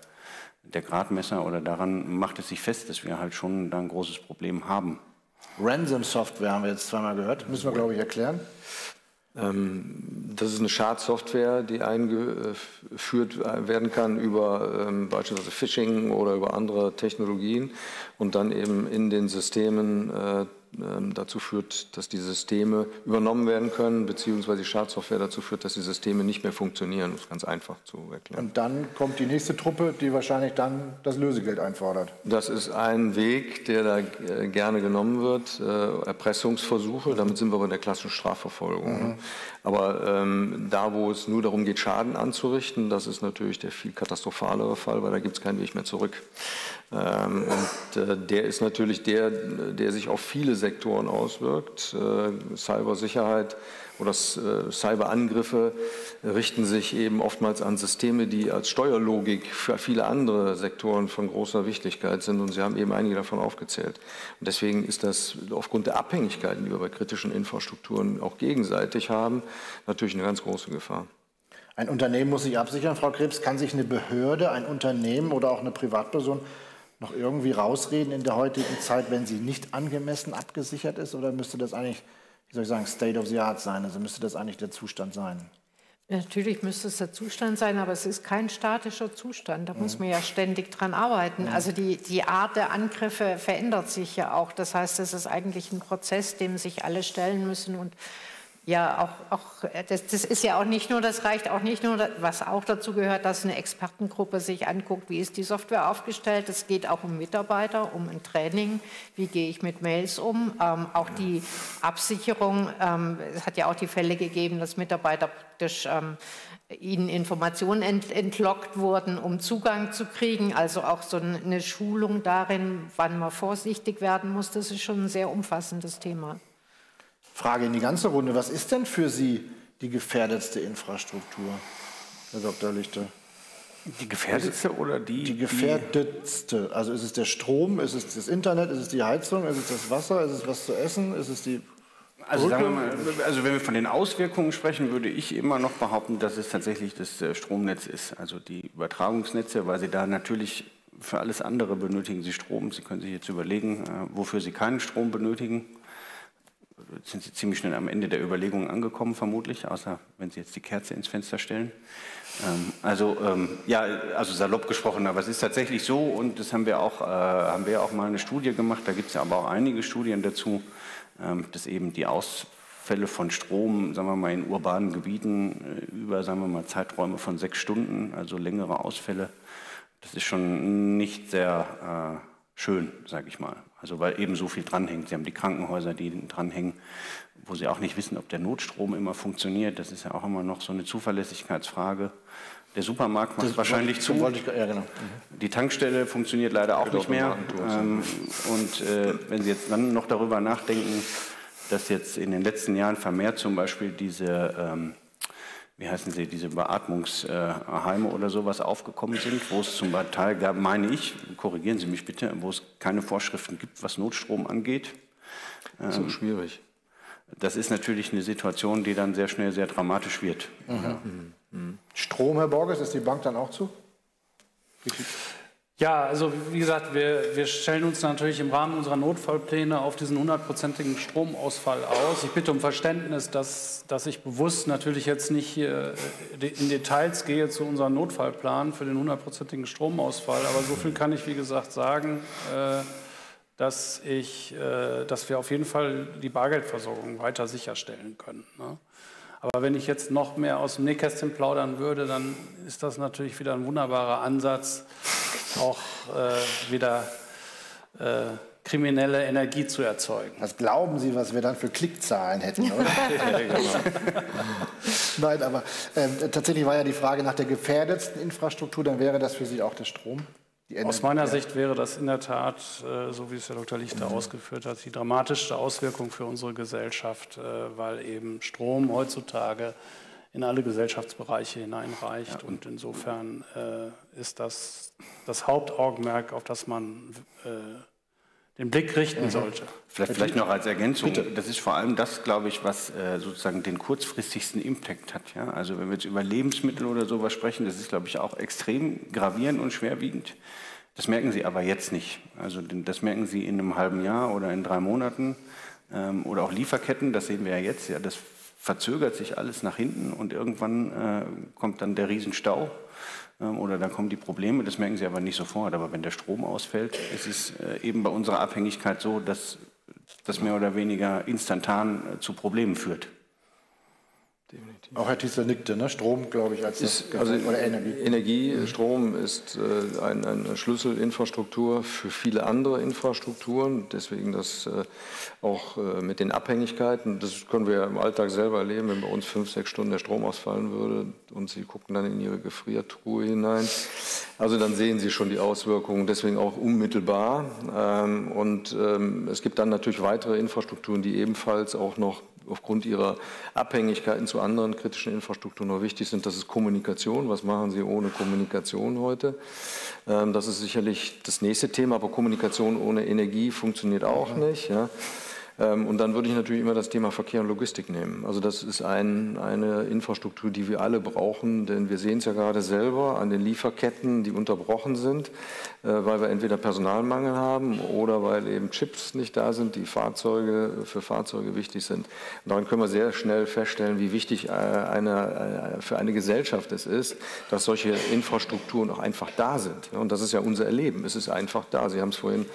der Gradmesser oder daran macht es sich fest, dass wir halt schon da ein großes Problem haben. Ransom-Software haben wir jetzt zweimal gehört, müssen wir, glaube ich, erklären. Ähm, das ist eine Schadsoftware, die eingeführt werden kann über ähm, beispielsweise Phishing oder über andere Technologien und dann eben in den Systemen äh, dazu führt, dass die Systeme übernommen werden können, beziehungsweise die Schadsoftware dazu führt, dass die Systeme nicht mehr funktionieren. Das ist ganz einfach zu erklären. Und dann kommt die nächste Truppe, die wahrscheinlich dann das Lösegeld einfordert. Das ist ein Weg, der da äh, gerne genommen wird. Äh, Erpressungsversuche, damit sind wir bei der klassischen Strafverfolgung. Mhm. Aber ähm, da, wo es nur darum geht, Schaden anzurichten, das ist natürlich der viel katastrophalere Fall, weil da gibt es keinen Weg mehr zurück. Ähm, und äh, der ist natürlich der, der sich auf viele Sektoren auswirkt. Äh, Cybersicherheit oder äh, Cyberangriffe richten sich eben oftmals an Systeme, die als Steuerlogik für viele andere Sektoren von großer Wichtigkeit sind. Und Sie haben eben einige davon aufgezählt. Und deswegen ist das aufgrund der Abhängigkeiten, die wir bei kritischen Infrastrukturen auch gegenseitig haben, natürlich eine ganz große Gefahr. Ein Unternehmen muss sich absichern, Frau Krebs. Kann sich eine Behörde, ein Unternehmen oder auch eine Privatperson noch irgendwie rausreden in der heutigen Zeit, wenn sie nicht angemessen abgesichert ist? Oder müsste das eigentlich, wie soll ich sagen, State of the Art sein? Also müsste das eigentlich der Zustand sein? Natürlich müsste es der Zustand sein, aber es ist kein statischer Zustand. Da mhm. muss man ja ständig dran arbeiten. Mhm. Also die, die Art der Angriffe verändert sich ja auch. Das heißt, es ist eigentlich ein Prozess, dem sich alle stellen müssen und ja, auch, auch das, das, ist ja auch nicht nur, das reicht auch nicht nur, was auch dazu gehört, dass eine Expertengruppe sich anguckt, wie ist die Software aufgestellt. Es geht auch um Mitarbeiter, um ein Training, wie gehe ich mit Mails um. Ähm, auch die Absicherung, ähm, es hat ja auch die Fälle gegeben, dass Mitarbeiter praktisch ähm, ihnen Informationen ent, entlockt wurden, um Zugang zu kriegen. Also auch so eine Schulung darin, wann man vorsichtig werden muss. Das ist schon ein sehr umfassendes Thema. Frage in die ganze Runde. Was ist denn für Sie die gefährdetste Infrastruktur, Herr Dr. Lichte? Die gefährdetste oder die? Die gefährdetste. Also ist es der Strom, ist es das Internet, ist es die Heizung, ist es das Wasser, ist es was zu essen, ist es die also, mal, also, wenn wir von den Auswirkungen sprechen, würde ich immer noch behaupten, dass es tatsächlich das äh, Stromnetz ist, also die Übertragungsnetze, weil Sie da natürlich für alles andere benötigen Sie Strom. Sie können sich jetzt überlegen, äh, wofür Sie keinen Strom benötigen sind Sie ziemlich schnell am Ende der Überlegungen angekommen, vermutlich, außer wenn Sie jetzt die Kerze ins Fenster stellen. Ähm, also ähm, ja, also salopp gesprochen, aber es ist tatsächlich so und das haben wir auch, äh, haben wir auch mal eine Studie gemacht, da gibt es ja aber auch einige Studien dazu, ähm, dass eben die Ausfälle von Strom, sagen wir mal, in urbanen Gebieten äh, über, sagen wir mal, Zeiträume von sechs Stunden, also längere Ausfälle, das ist schon nicht sehr äh, schön, sage ich mal. Also weil eben so viel dranhängt. Sie haben die Krankenhäuser, die dranhängen, wo sie auch nicht wissen, ob der Notstrom immer funktioniert. Das ist ja auch immer noch so eine Zuverlässigkeitsfrage. Der Supermarkt macht das wahrscheinlich zu. Ich, ja, genau. mhm. Die Tankstelle funktioniert leider auch nicht mehr. Ähm, und äh, wenn Sie jetzt dann noch darüber nachdenken, dass jetzt in den letzten Jahren vermehrt zum Beispiel diese, ähm, wie heißen sie, diese Beatmungsheime oder sowas aufgekommen sind, wo es zum Teil gab, meine ich, korrigieren Sie mich bitte, wo es keine Vorschriften gibt, was Notstrom angeht. Das ist ähm, schwierig. Das ist natürlich eine Situation, die dann sehr schnell sehr dramatisch wird. Mhm. Ja. Mhm. Strom, Herr Borges, ist die Bank dann auch zu? Ja, also wie gesagt, wir, wir stellen uns natürlich im Rahmen unserer Notfallpläne auf diesen hundertprozentigen Stromausfall aus. Ich bitte um Verständnis, dass, dass ich bewusst natürlich jetzt nicht hier äh, in Details gehe zu unserem Notfallplan für den hundertprozentigen Stromausfall. Aber so viel kann ich, wie gesagt, sagen, äh, dass, ich, äh, dass wir auf jeden Fall die Bargeldversorgung weiter sicherstellen können. Ne? Aber wenn ich jetzt noch mehr aus dem Nähkästchen plaudern würde, dann ist das natürlich wieder ein wunderbarer Ansatz, auch äh, wieder äh, kriminelle Energie zu erzeugen. Was glauben Sie, was wir dann für Klickzahlen hätten, oder? Nein, aber äh, tatsächlich war ja die Frage nach der gefährdetsten Infrastruktur, dann wäre das für Sie auch der Strom? Aus meiner Sicht wäre das in der Tat, äh, so wie es Herr Dr. Lichter mhm. ausgeführt hat, die dramatischste Auswirkung für unsere Gesellschaft, äh, weil eben Strom heutzutage in alle Gesellschaftsbereiche hineinreicht. Ja. Und insofern äh, ist das das Hauptaugenmerk, auf das man den Blick richten mhm. sollte. Vielleicht, vielleicht, noch als Ergänzung, Bitte. das ist vor allem das, glaube ich, was äh, sozusagen den kurzfristigsten Impact hat. Ja? Also wenn wir jetzt über Lebensmittel oder sowas sprechen, das ist, glaube ich, auch extrem gravierend und schwerwiegend. Das merken Sie aber jetzt nicht. Also das merken Sie in einem halben Jahr oder in drei Monaten ähm, oder auch Lieferketten, das sehen wir ja jetzt. Ja, das verzögert sich alles nach hinten und irgendwann äh, kommt dann der Riesenstau oder dann kommen die Probleme. Das merken Sie aber nicht sofort. Aber wenn der Strom ausfällt, ist es äh, eben bei unserer Abhängigkeit so, dass das mehr oder weniger instantan äh, zu Problemen führt. Definitiv. Auch Herr Tiesler nickte, ne? Strom, glaube ich, als ist, das, also oder Energie. Energie, Strom ist äh, ein, eine Schlüsselinfrastruktur für viele andere Infrastrukturen. Deswegen das äh, auch äh, mit den Abhängigkeiten, das können wir im Alltag selber erleben, wenn bei uns fünf, sechs Stunden der Strom ausfallen würde und Sie gucken dann in Ihre Gefriertruhe hinein. Also dann sehen Sie schon die Auswirkungen, deswegen auch unmittelbar. Ähm, und ähm, es gibt dann natürlich weitere Infrastrukturen, die ebenfalls auch noch aufgrund ihrer Abhängigkeiten zu anderen kritischen Infrastrukturen noch wichtig sind. Das ist Kommunikation. Was machen Sie ohne Kommunikation heute? Ähm, das ist sicherlich das nächste Thema, aber Kommunikation ohne Energie funktioniert auch nicht. Ja. Ähm, und dann würde ich natürlich immer das Thema Verkehr und Logistik nehmen. Also das ist ein, eine Infrastruktur, die wir alle brauchen, denn wir sehen es ja gerade selber an den Lieferketten, die unterbrochen sind, äh, weil wir entweder Personalmangel haben oder weil eben Chips nicht da sind, die Fahrzeuge für Fahrzeuge wichtig sind. Und daran können wir sehr schnell feststellen, wie wichtig äh, eine, äh, für eine Gesellschaft es ist, dass solche Infrastrukturen auch einfach da sind. Und das ist ja unser Erleben. Es ist einfach da. Sie haben es vorhin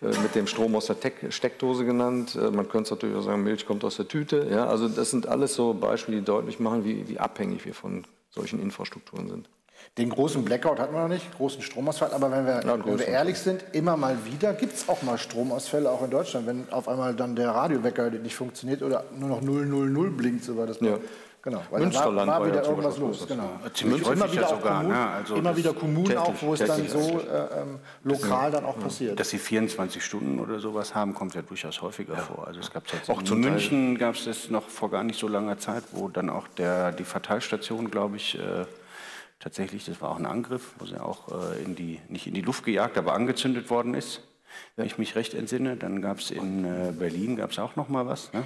mit dem Strom aus der Steckdose genannt. Äh, man könnte natürlich auch sagen, Milch kommt aus der Tüte. Ja, also das sind alles so Beispiele, die deutlich machen, wie, wie abhängig wir von solchen Infrastrukturen sind. Den großen Blackout hatten wir noch nicht, großen Stromausfall. Aber wenn wir, ja, wenn wir ehrlich sind, immer mal wieder gibt es auch mal Stromausfälle, auch in Deutschland. Wenn auf einmal dann der Radiowecker nicht funktioniert oder nur noch 000 blinkt, so war das ja. Genau, weil Münsterland war, war wieder ja irgendwas los. Genau. Ziemlich immer wieder sogar. Kommunen, ne? also immer wieder Kommunen auch, wo es dann so äh, ähm, lokal dann auch passiert. Dass sie 24 Stunden oder sowas haben, kommt ja durchaus häufiger ja. vor. Also es gab auch in München gab es das noch vor gar nicht so langer Zeit, wo dann auch der, die Verteilstation, glaube ich, äh, tatsächlich, das war auch ein Angriff, wo sie auch äh, in die, nicht in die Luft gejagt, aber angezündet worden ist. Wenn ich mich recht entsinne, dann gab es in äh, Berlin gab's auch noch mal was. Ne?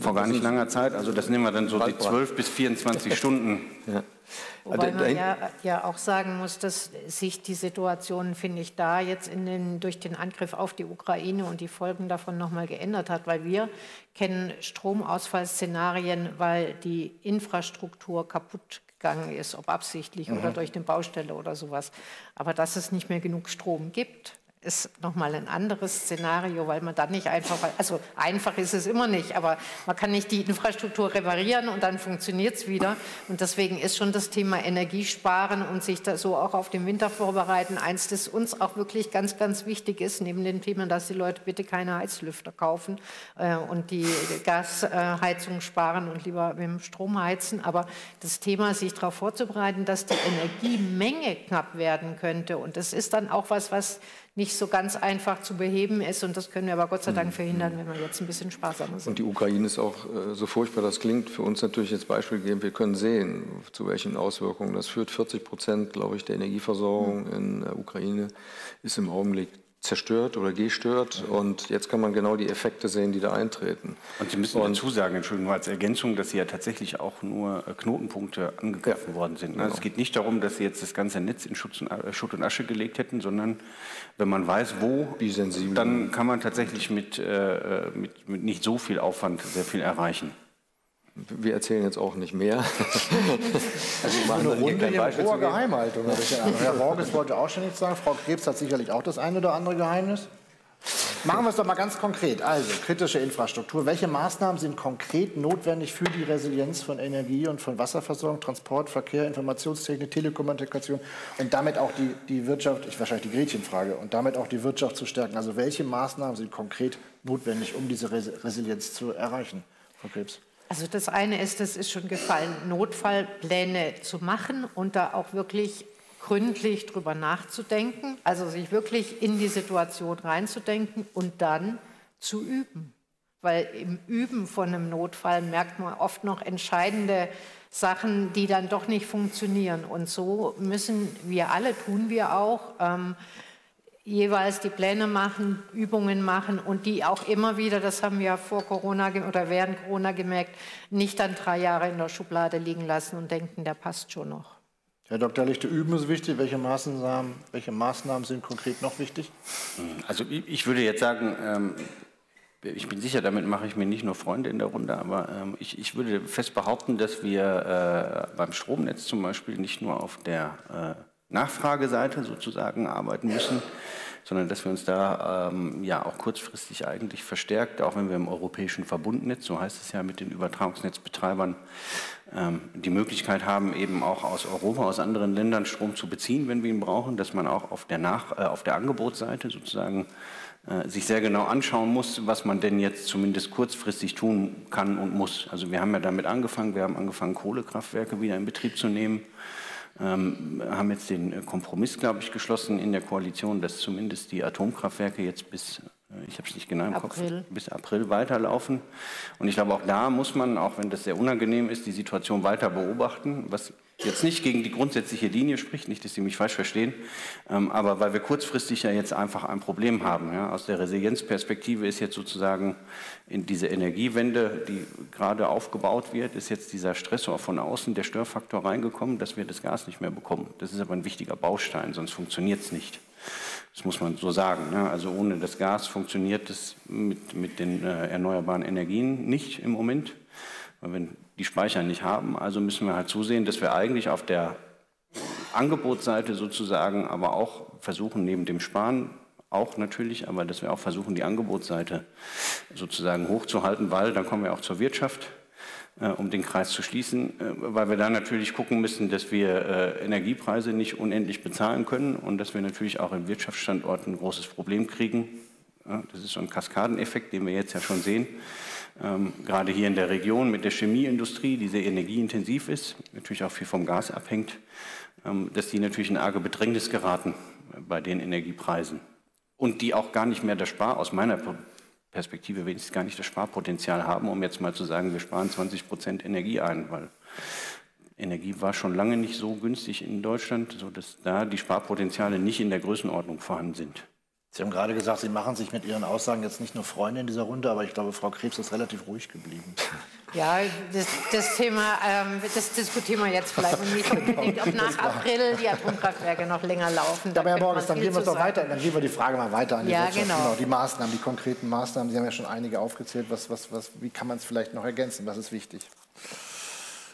Vor gar nicht langer Zeit. Also das nehmen wir dann so die 12 bis 24 Stunden. Ja. Wobei man ja, ja, auch sagen muss, dass sich die Situation, finde ich, da jetzt den, durch den Angriff auf die Ukraine und die Folgen davon nochmal geändert hat, weil wir kennen Stromausfallszenarien, weil die Infrastruktur kaputt gegangen ist, ob absichtlich mhm. oder durch eine Baustelle oder sowas. Aber dass es nicht mehr genug Strom gibt, ist nochmal ein anderes Szenario, weil man dann nicht einfach, also einfach ist es immer nicht, aber man kann nicht die Infrastruktur reparieren und dann funktioniert es wieder. Und deswegen ist schon das Thema Energiesparen und sich da so auch auf den Winter vorbereiten eins, das uns auch wirklich ganz, ganz wichtig ist, neben dem Thema, dass die Leute bitte keine Heizlüfter kaufen äh, und die Gasheizung sparen und lieber mit dem Strom heizen. Aber das Thema, sich darauf vorzubereiten, dass die Energiemenge knapp werden könnte und das ist dann auch was, was nicht so ganz einfach zu beheben ist. Und das können wir aber Gott sei Dank mhm. verhindern, wenn wir jetzt ein bisschen sparsamer sind. Und die Ukraine ist auch, äh, so furchtbar das klingt, für uns natürlich jetzt Beispiel geben. Wir können sehen, zu welchen Auswirkungen das führt. 40 Prozent, glaube ich, der Energieversorgung in der Ukraine ist im Augenblick zerstört oder gestört. Und jetzt kann man genau die Effekte sehen, die da eintreten. Und Sie müssen und, dazu sagen, Entschuldigung, als Ergänzung, dass Sie ja tatsächlich auch nur äh, Knotenpunkte angegriffen ja, worden sind. Also genau. Es geht nicht darum, dass Sie jetzt das ganze Netz in Schutt und, äh, Schutt und Asche gelegt hätten, sondern wenn man weiß, wo, dann kann man tatsächlich mit, äh, mit, mit nicht so viel Aufwand sehr viel erreichen. Wir erzählen jetzt auch nicht mehr. also ich eine Runde hier in hoher Geheimhaltung. Herr Worges wollte auch schon nichts sagen. Frau Krebs hat sicherlich auch das eine oder andere Geheimnis. Machen wir es doch mal ganz konkret. Also, kritische Infrastruktur. Welche Maßnahmen sind konkret notwendig für die Resilienz von Energie und von Wasserversorgung, Transport, Verkehr, Informationstechnik, Telekommunikation und damit auch die, die Wirtschaft, ich wahrscheinlich die Gretchenfrage, und damit auch die Wirtschaft zu stärken? Also, welche Maßnahmen sind konkret notwendig, um diese Resilienz zu erreichen, Frau Krebs? Also das eine ist, das ist schon gefallen, Notfallpläne zu machen und da auch wirklich gründlich drüber nachzudenken, also sich wirklich in die Situation reinzudenken und dann zu üben. Weil im Üben von einem Notfall merkt man oft noch entscheidende Sachen, die dann doch nicht funktionieren. Und so müssen wir alle, tun wir auch, ähm, jeweils die Pläne machen, Übungen machen und die auch immer wieder, das haben wir vor Corona oder während Corona gemerkt, nicht dann drei Jahre in der Schublade liegen lassen und denken, der passt schon noch. Herr Dr. Lichte, üben ist wichtig. Welche Maßnahmen, welche Maßnahmen sind konkret noch wichtig? Also ich würde jetzt sagen, ähm, ich bin sicher, damit mache ich mir nicht nur Freunde in der Runde, aber ähm, ich, ich würde fest behaupten, dass wir äh, beim Stromnetz zum Beispiel nicht nur auf der äh, Nachfrageseite sozusagen arbeiten müssen, sondern dass wir uns da ähm, ja auch kurzfristig eigentlich verstärkt, auch wenn wir im europäischen Verbundnetz, so heißt es ja mit den Übertragungsnetzbetreibern, ähm, die Möglichkeit haben, eben auch aus Europa, aus anderen Ländern Strom zu beziehen, wenn wir ihn brauchen, dass man auch auf der, Nach äh, auf der Angebotsseite sozusagen äh, sich sehr genau anschauen muss, was man denn jetzt zumindest kurzfristig tun kann und muss. Also wir haben ja damit angefangen, wir haben angefangen, Kohlekraftwerke wieder in Betrieb zu nehmen ähm, haben jetzt den äh, Kompromiss, glaube ich, geschlossen in der Koalition, dass zumindest die Atomkraftwerke jetzt bis, äh, ich habe es nicht genau im April. Kopf, bis April weiterlaufen. Und ich glaube, auch da muss man, auch wenn das sehr unangenehm ist, die Situation weiter beobachten, was jetzt nicht gegen die grundsätzliche Linie spricht, nicht, dass Sie mich falsch verstehen, ähm, aber weil wir kurzfristig ja jetzt einfach ein Problem haben. Ja. Aus der Resilienzperspektive ist jetzt sozusagen in diese Energiewende, die gerade aufgebaut wird, ist jetzt dieser Stressor von außen, der Störfaktor reingekommen, dass wir das Gas nicht mehr bekommen. Das ist aber ein wichtiger Baustein, sonst funktioniert es nicht. Das muss man so sagen. Ne? Also ohne das Gas funktioniert es mit, mit den äh, erneuerbaren Energien nicht im Moment. Wenn die Speicher nicht haben, also müssen wir halt zusehen, dass wir eigentlich auf der Angebotsseite sozusagen, aber auch versuchen, neben dem Sparen auch natürlich, aber dass wir auch versuchen, die Angebotsseite sozusagen hochzuhalten, weil dann kommen wir auch zur Wirtschaft, äh, um den Kreis zu schließen, äh, weil wir da natürlich gucken müssen, dass wir äh, Energiepreise nicht unendlich bezahlen können und dass wir natürlich auch in Wirtschaftsstandorten ein großes Problem kriegen. Ja, das ist so ein Kaskadeneffekt, den wir jetzt ja schon sehen. Ähm, gerade hier in der Region mit der Chemieindustrie, die sehr energieintensiv ist, natürlich auch viel vom Gas abhängt, ähm, dass die natürlich in arge Bedrängnis geraten bei den Energiepreisen und die auch gar nicht mehr das Spar, aus meiner Perspektive wenigstens gar nicht das Sparpotenzial haben, um jetzt mal zu sagen, wir sparen 20 Prozent Energie ein, weil Energie war schon lange nicht so günstig in Deutschland, sodass da die Sparpotenziale nicht in der Größenordnung vorhanden sind. Sie haben gerade gesagt, Sie machen sich mit Ihren Aussagen jetzt nicht nur Freunde in dieser Runde, aber ich glaube, Frau Krebs ist relativ ruhig geblieben. Ja, das, das Thema, ähm, das diskutieren wir jetzt vielleicht und nicht unbedingt, ob nach April die Atomkraftwerke noch länger laufen. Aber Herr Morgens, dann gehen wir doch weiter, dann gehen wir die Frage mal weiter an die ja, Wirtschaft. Genau. genau. Die Maßnahmen, die konkreten Maßnahmen, Sie haben ja schon einige aufgezählt. Was, was, was, wie kann man es vielleicht noch ergänzen? Was ist wichtig?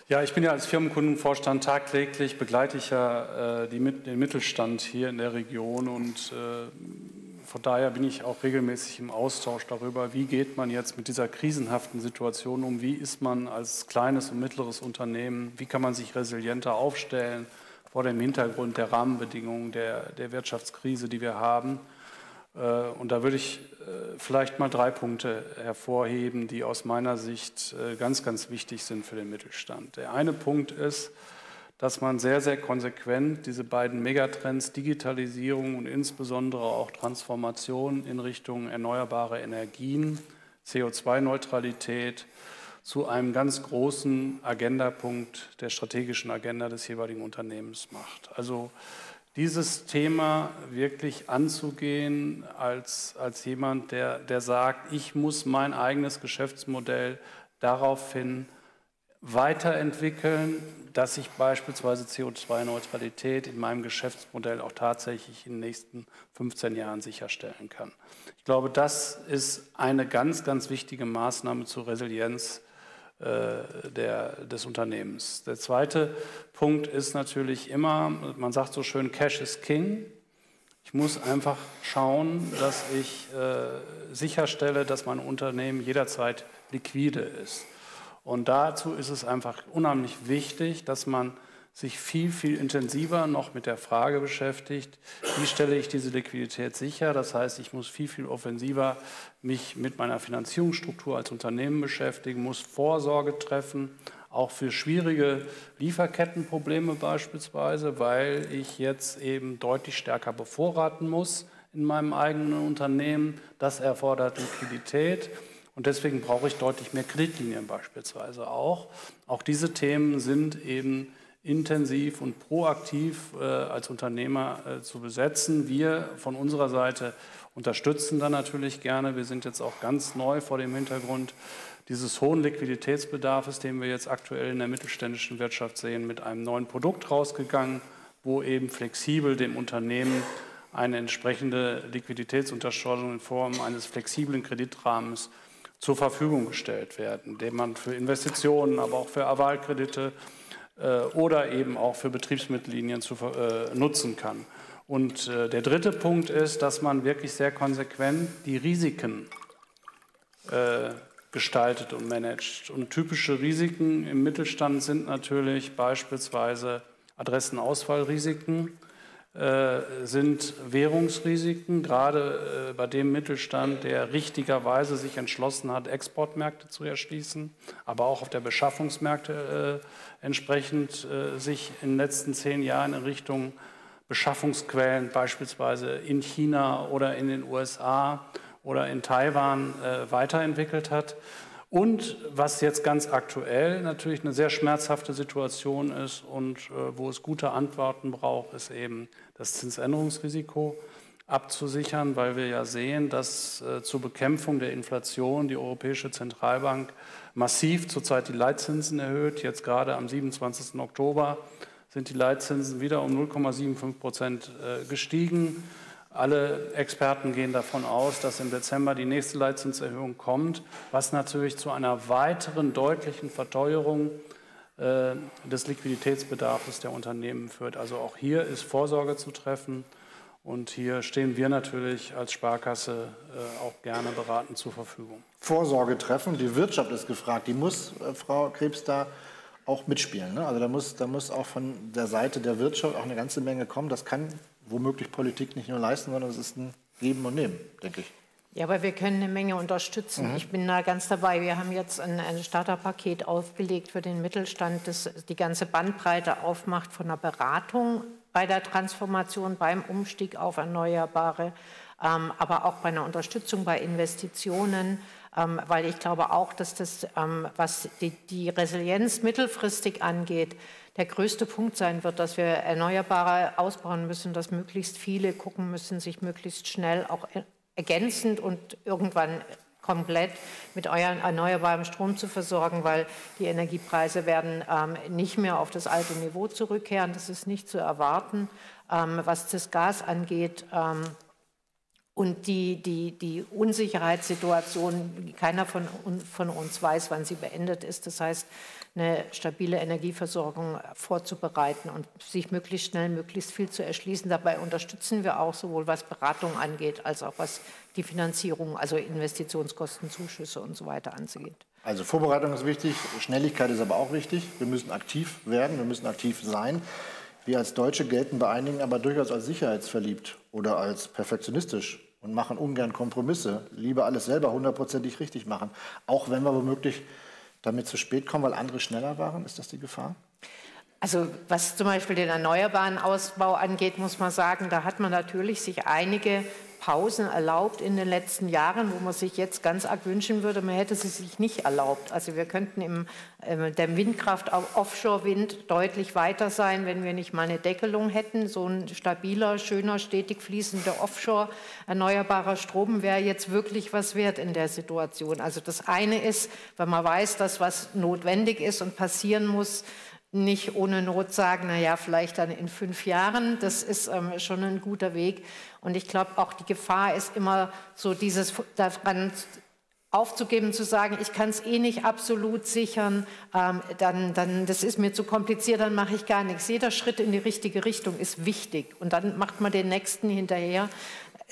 Ja, ich bin ja als Firmenkundenvorstand tagtäglich begleite ich ja äh, die, den Mittelstand hier in der Region und äh, von daher bin ich auch regelmäßig im Austausch darüber, wie geht man jetzt mit dieser krisenhaften Situation um, wie ist man als kleines und mittleres Unternehmen, wie kann man sich resilienter aufstellen vor dem Hintergrund der Rahmenbedingungen der, der Wirtschaftskrise, die wir haben. Äh, und da würde ich äh, vielleicht mal drei Punkte hervorheben, die aus meiner Sicht äh, ganz, ganz wichtig sind für den Mittelstand. Der eine Punkt ist, dass man sehr, sehr konsequent diese beiden Megatrends Digitalisierung und insbesondere auch Transformation in Richtung erneuerbare Energien, CO2-Neutralität zu einem ganz großen Agendapunkt der strategischen Agenda des jeweiligen Unternehmens macht. Also dieses Thema wirklich anzugehen als, als jemand, der, der sagt, ich muss mein eigenes Geschäftsmodell daraufhin weiterentwickeln, dass ich beispielsweise CO2-Neutralität in meinem Geschäftsmodell auch tatsächlich in den nächsten 15 Jahren sicherstellen kann. Ich glaube, das ist eine ganz, ganz wichtige Maßnahme zur Resilienz äh, der, des Unternehmens. Der zweite Punkt ist natürlich immer, man sagt so schön, Cash is King. Ich muss einfach schauen, dass ich äh, sicherstelle, dass mein Unternehmen jederzeit liquide ist. Und dazu ist es einfach unheimlich wichtig, dass man sich viel, viel intensiver noch mit der Frage beschäftigt, wie stelle ich diese Liquidität sicher. Das heißt, ich muss viel, viel offensiver mich mit meiner Finanzierungsstruktur als Unternehmen beschäftigen, muss Vorsorge treffen, auch für schwierige Lieferkettenprobleme beispielsweise, weil ich jetzt eben deutlich stärker bevorraten muss in meinem eigenen Unternehmen. Das erfordert Liquidität. Und deswegen brauche ich deutlich mehr Kreditlinien beispielsweise auch. Auch diese Themen sind eben intensiv und proaktiv äh, als Unternehmer äh, zu besetzen. Wir von unserer Seite unterstützen da natürlich gerne. Wir sind jetzt auch ganz neu vor dem Hintergrund dieses hohen Liquiditätsbedarfs, den wir jetzt aktuell in der mittelständischen Wirtschaft sehen, mit einem neuen Produkt rausgegangen, wo eben flexibel dem Unternehmen eine entsprechende Liquiditätsunterstützung in Form eines flexiblen Kreditrahmens zur Verfügung gestellt werden, den man für Investitionen, aber auch für Avalkredite äh, oder eben auch für Betriebsmittellinien zu, äh, nutzen kann. Und äh, der dritte Punkt ist, dass man wirklich sehr konsequent die Risiken äh, gestaltet und managt. Und typische Risiken im Mittelstand sind natürlich beispielsweise Adressenausfallrisiken, sind Währungsrisiken, gerade äh, bei dem Mittelstand, der richtigerweise sich entschlossen hat, Exportmärkte zu erschließen, aber auch auf der Beschaffungsmärkte äh, entsprechend sich in den letzten zehn Jahren in Richtung Beschaffungsquellen beispielsweise in China oder in den USA oder in Taiwan weiterentwickelt hat. Und was jetzt ganz aktuell natürlich eine sehr schmerzhafte Situation ist und äh, wo es gute Antworten braucht, ist eben das Zinsänderungsrisiko abzusichern, weil wir ja sehen, dass äh, zur Bekämpfung der Inflation die Europäische Zentralbank massiv zurzeit die Leitzinsen erhöht. Jetzt gerade am 27. Oktober sind die Leitzinsen wieder um 0,75 Prozent äh, gestiegen. Alle Experten gehen davon aus, dass im Dezember die nächste Leitzinserhöhung kommt, was natürlich zu einer weiteren deutlichen Verteuerung äh, des Liquiditätsbedarfs der Unternehmen führt. Also auch hier ist Vorsorge zu treffen. Und hier stehen wir natürlich als Sparkasse äh, auch gerne beratend zur Verfügung. Vorsorge treffen, die Wirtschaft ist gefragt. Die muss, äh, Frau Krebs, da auch mitspielen. Ne? Also da muss, da muss auch von der Seite der Wirtschaft auch eine ganze Menge kommen. Das kann womöglich Politik nicht nur leisten, sondern es ist ein Geben und Nehmen, denke ich. Ja, aber wir können eine Menge unterstützen. Mhm. Ich bin da ganz dabei. Wir haben jetzt ein, ein Starterpaket aufgelegt für den Mittelstand, das die ganze Bandbreite aufmacht von der Beratung bei der Transformation, beim Umstieg auf Erneuerbare, ähm, aber auch bei einer Unterstützung bei Investitionen, ähm, weil ich glaube auch, dass das, ähm, was die, die Resilienz mittelfristig angeht, der größte Punkt sein wird, dass wir Erneuerbare ausbauen müssen, dass möglichst viele gucken müssen, sich möglichst schnell auch ergänzend und irgendwann komplett mit eurem erneuerbaren Strom zu versorgen, weil die Energiepreise werden ähm, nicht mehr auf das alte Niveau zurückkehren. Das ist nicht zu erwarten. Ähm, was das Gas angeht, ähm, und die, die, die Unsicherheitssituation, keiner von, von uns weiß, wann sie beendet ist. Das heißt, eine stabile Energieversorgung vorzubereiten und sich möglichst schnell, möglichst viel zu erschließen. Dabei unterstützen wir auch sowohl was Beratung angeht, als auch was die Finanzierung, also Investitionskosten, Zuschüsse und so weiter angeht. Also Vorbereitung ist wichtig, Schnelligkeit ist aber auch wichtig. Wir müssen aktiv werden, wir müssen aktiv sein. Wir als Deutsche gelten bei einigen aber durchaus als sicherheitsverliebt oder als perfektionistisch und machen ungern Kompromisse. Lieber alles selber hundertprozentig richtig machen, auch wenn wir womöglich damit zu spät kommen, weil andere schneller waren? Ist das die Gefahr? Also was zum Beispiel den erneuerbaren Ausbau angeht, muss man sagen, da hat man natürlich sich einige Pausen erlaubt in den letzten Jahren, wo man sich jetzt ganz arg wünschen würde, man hätte sie sich nicht erlaubt. Also wir könnten im äh, der Windkraft, Offshore-Wind deutlich weiter sein, wenn wir nicht mal eine Deckelung hätten. So ein stabiler, schöner, stetig fließender Offshore erneuerbarer Strom wäre jetzt wirklich was wert in der Situation. Also das eine ist, wenn man weiß, dass was notwendig ist und passieren muss, nicht ohne Not sagen, na ja, vielleicht dann in fünf Jahren. Das ist ähm, schon ein guter Weg. Und ich glaube, auch die Gefahr ist immer so dieses daran aufzugeben, zu sagen, ich kann es eh nicht absolut sichern, ähm, dann, dann, das ist mir zu kompliziert, dann mache ich gar nichts. Jeder Schritt in die richtige Richtung ist wichtig und dann macht man den nächsten hinterher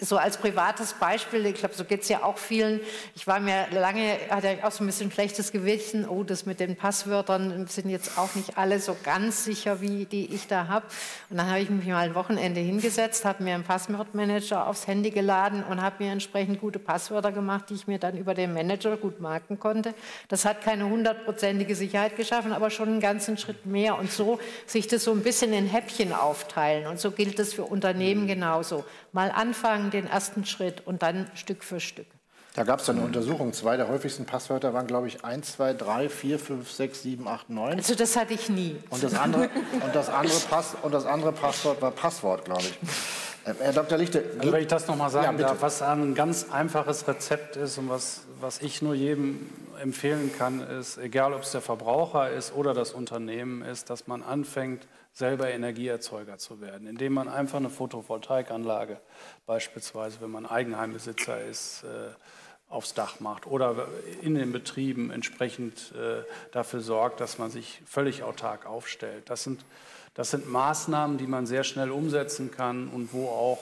so als privates Beispiel, ich glaube, so geht es ja auch vielen. Ich war mir lange, hatte ich auch so ein bisschen schlechtes Gewissen, oh, das mit den Passwörtern sind jetzt auch nicht alle so ganz sicher, wie die ich da habe. Und dann habe ich mich mal ein Wochenende hingesetzt, habe mir einen Passwortmanager aufs Handy geladen und habe mir entsprechend gute Passwörter gemacht, die ich mir dann über den Manager gut marken konnte. Das hat keine hundertprozentige Sicherheit geschaffen, aber schon einen ganzen Schritt mehr. Und so sich das so ein bisschen in Häppchen aufteilen. Und so gilt es für Unternehmen genauso. Mal anfangen, den ersten Schritt und dann Stück für Stück. Da gab es eine Untersuchung. Zwei der häufigsten Passwörter waren, glaube ich, 1, 2, 3, 4, 5, 6, 7, 8, 9. Also das hatte ich nie. Und das andere, und das andere, Pass, und das andere Passwort war Passwort, glaube ich. Äh, Herr Dr. Lichte. Also wenn ich das nochmal sagen ja, darf, was ein ganz einfaches Rezept ist und was, was ich nur jedem empfehlen kann, ist, egal ob es der Verbraucher ist oder das Unternehmen ist, dass man anfängt, selber Energieerzeuger zu werden, indem man einfach eine Photovoltaikanlage beispielsweise, wenn man Eigenheimbesitzer ist, äh, aufs Dach macht oder in den Betrieben entsprechend äh, dafür sorgt, dass man sich völlig autark aufstellt. Das sind, das sind Maßnahmen, die man sehr schnell umsetzen kann und wo auch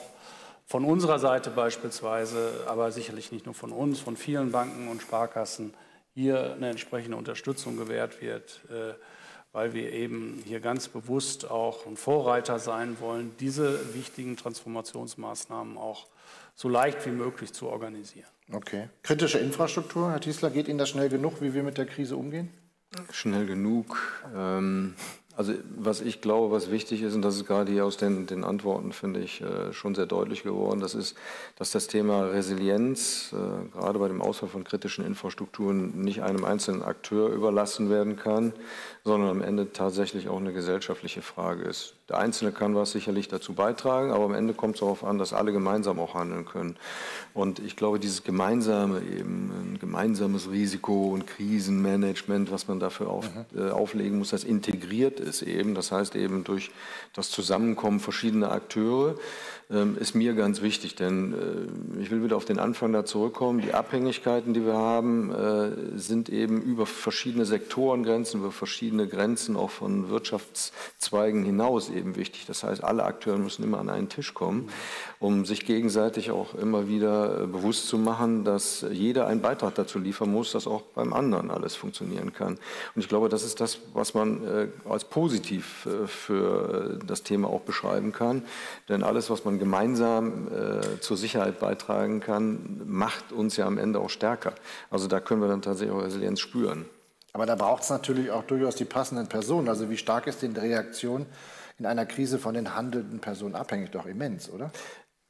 von unserer Seite beispielsweise, aber sicherlich nicht nur von uns, von vielen Banken und Sparkassen hier eine entsprechende Unterstützung gewährt wird. Weil wir eben hier ganz bewusst auch ein Vorreiter sein wollen, diese wichtigen Transformationsmaßnahmen auch so leicht wie möglich zu organisieren. Okay. Kritische Infrastruktur, Herr Tiesler, geht Ihnen das schnell genug, wie wir mit der Krise umgehen? Schnell genug. Ähm, also was ich glaube, was wichtig ist, und das ist gerade hier aus den, den Antworten, finde ich, äh, schon sehr deutlich geworden, das ist, dass das Thema Resilienz, äh, gerade bei dem Ausfall von kritischen Infrastrukturen, nicht einem einzelnen Akteur überlassen werden kann, sondern am Ende tatsächlich auch eine gesellschaftliche Frage ist. Der Einzelne kann was sicherlich dazu beitragen, aber am Ende kommt es darauf an, dass alle gemeinsam auch handeln können. Und ich glaube, dieses gemeinsame eben, ein gemeinsames Risiko- und Krisenmanagement, was man dafür auf, mhm. äh, auflegen muss, das integriert ist eben. Das heißt eben durch das Zusammenkommen verschiedener Akteure ist mir ganz wichtig, denn äh, ich will wieder auf den Anfang da zurückkommen. Die Abhängigkeiten, die wir haben, äh, sind eben über verschiedene Sektorengrenzen, über verschiedene Grenzen auch von Wirtschaftszweigen hinaus eben wichtig. Das heißt, alle Akteure müssen immer an einen Tisch kommen, um sich gegenseitig auch immer wieder äh, bewusst zu machen, dass jeder einen Beitrag dazu liefern muss, dass auch beim anderen alles funktionieren kann. Und ich glaube, das ist das, was man als positiv für das Thema auch beschreiben kann. Denn alles, was man gemeinsam äh, zur Sicherheit beitragen kann, macht uns ja am Ende auch stärker. Also da können wir dann tatsächlich auch Resilienz spüren. Aber da braucht es natürlich auch durchaus die passenden Personen. Also wie stark ist denn die Reaktion in einer Krise von den handelnden Personen abhängig? Doch immens, oder?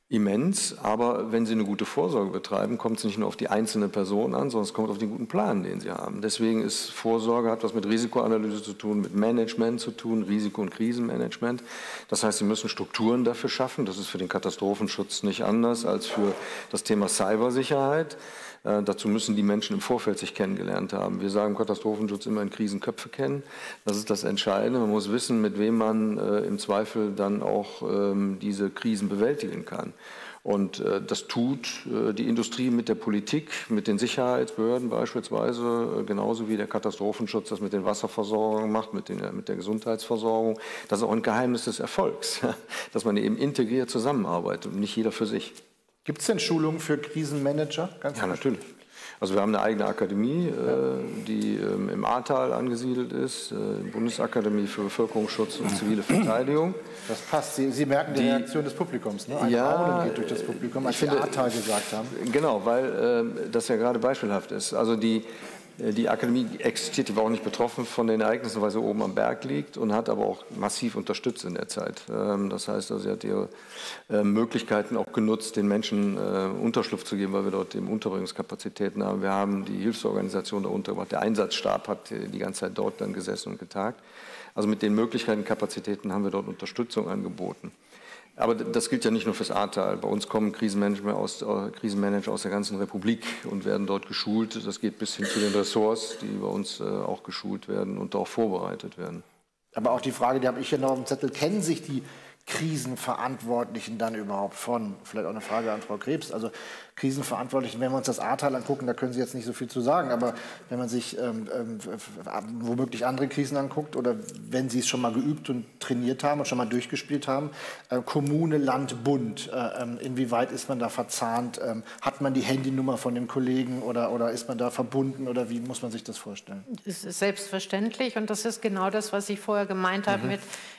Immens, aber wenn Sie eine gute Vorsorge betreiben, kommt es nicht nur auf die einzelne Person an, sondern es kommt auf den guten Plan, den Sie haben. Deswegen ist Vorsorge, hat was mit Risikoanalyse zu tun, mit Management zu tun, Risiko- und Krisenmanagement. Das heißt, Sie müssen Strukturen dafür schaffen. Das ist für den Katastrophenschutz nicht anders als für das Thema Cybersicherheit. Äh, dazu müssen die Menschen im Vorfeld sich kennengelernt haben. Wir sagen Katastrophenschutz immer in Krisenköpfe kennen. Das ist das Entscheidende. Man muss wissen, mit wem man äh, im Zweifel dann auch ähm, diese Krisen bewältigen kann. Und äh, das tut äh, die Industrie mit der Politik, mit den Sicherheitsbehörden beispielsweise, äh, genauso wie der Katastrophenschutz das mit den Wasserversorgungen macht, mit, den, mit der Gesundheitsversorgung. Das ist auch ein Geheimnis des Erfolgs, dass man eben integriert zusammenarbeitet und nicht jeder für sich. Gibt es denn Schulungen für Krisenmanager? Ganz ja, natürlich. Also wir haben eine eigene Akademie, äh, die ähm, im Ahrtal angesiedelt ist, äh, Bundesakademie für Bevölkerungsschutz und zivile Verteidigung. Das passt. Sie, Sie merken die, die, Reaktion des Publikums, ne? Ein ja, Raunen geht durch das Publikum, als Sie Ahrtal gesagt haben. Genau, weil äh, das ja gerade beispielhaft ist. Also die die Akademie existiert, die war auch nicht betroffen von den Ereignissen, weil sie oben am Berg liegt und hat aber auch massiv unterstützt in der Zeit. Ähm, das heißt, also sie hat ihre äh, Möglichkeiten auch genutzt, den Menschen äh, Unterschlupf zu geben, weil wir dort eben Unterbringungskapazitäten haben. Wir haben die Hilfsorganisation da untergebracht. Der Einsatzstab hat die ganze Zeit dort dann gesessen und getagt. Also mit den Möglichkeiten, Kapazitäten haben wir dort Unterstützung angeboten. Aber das gilt ja nicht nur fürs Ahrtal. Bei uns kommen Krisenmanager aus, äh, Krisenmanager aus der ganzen Republik und werden dort geschult. Das geht bis hin zu den Ressorts, die bei uns äh, auch geschult werden und auch vorbereitet werden. Aber auch die Frage, die habe ich hier noch auf dem Zettel, kennen sich die Krisenverantwortlichen dann überhaupt von? Vielleicht auch eine Frage an Frau Krebs. Also Krisenverantwortlichen, wenn wir uns das Ahrtal angucken, da können Sie jetzt nicht so viel zu sagen, aber wenn man sich ähm, ähm, womöglich andere Krisen anguckt oder wenn Sie es schon mal geübt und trainiert haben und schon mal durchgespielt haben, äh, Kommune, Land, Bund, äh, ähm, inwieweit ist man da verzahnt? Ähm, hat man die Handynummer von dem Kollegen oder, oder ist man da verbunden oder wie muss man sich das vorstellen? Das ist selbstverständlich und das ist genau das, was ich vorher gemeint habe mhm. mit äh,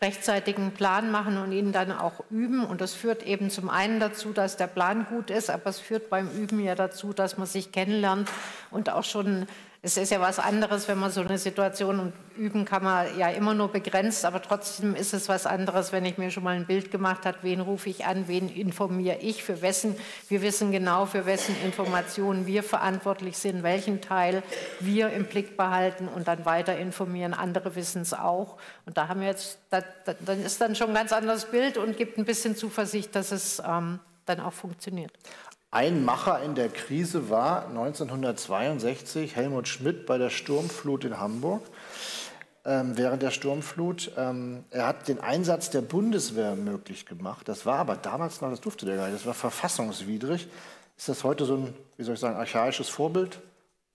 rechtzeitigen Plan machen und ihn dann auch üben. Und das führt eben zum einen dazu, dass der Plan gut ist, aber es führt beim Üben ja dazu, dass man sich kennenlernt und auch schon es ist ja was anderes, wenn man so eine Situation und üben kann man ja immer nur begrenzt, aber trotzdem ist es was anderes, wenn ich mir schon mal ein Bild gemacht habe, wen rufe ich an, wen informiere ich, für wessen, wir wissen genau, für wessen Informationen wir verantwortlich sind, welchen Teil wir im Blick behalten und dann weiter informieren. Andere wissen es auch. Und da haben wir jetzt, da, da, dann ist dann schon ein ganz anderes Bild und gibt ein bisschen Zuversicht, dass es ähm, dann auch funktioniert. Ein Macher in der Krise war 1962 Helmut Schmidt bei der Sturmflut in Hamburg. Ähm, während der Sturmflut. Ähm, er hat den Einsatz der Bundeswehr möglich gemacht. Das war aber damals noch, das durfte der gar nicht, das war verfassungswidrig. Ist das heute so ein, wie soll ich sagen, archaisches Vorbild?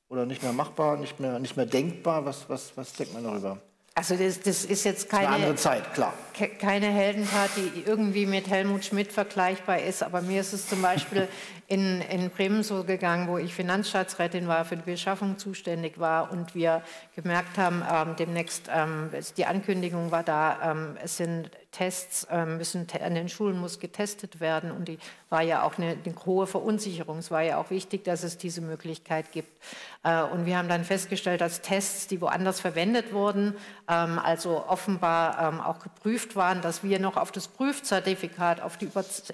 Oder nicht mehr machbar, nicht mehr, nicht mehr denkbar? Was, was, was denkt man darüber? Also das, das, ist jetzt keine, eine andere Zeit, klar. keine Heldentat, die irgendwie mit Helmut Schmidt vergleichbar ist. Aber mir ist es zum Beispiel in, in Bremen so gegangen, wo ich Finanzstaatsrätin war, für die Beschaffung zuständig war und wir gemerkt haben, ähm, demnächst, ähm, die Ankündigung war da, ähm, es sind Tests, ähm, müssen an den Schulen muss getestet werden und die war ja auch eine, eine, hohe Verunsicherung. Es war ja auch wichtig, dass es diese Möglichkeit gibt. Äh, und wir haben dann festgestellt, dass Tests, die woanders verwendet wurden, ähm, also offenbar ähm, auch geprüft waren, dass wir noch auf das Prüfzertifikat, auf die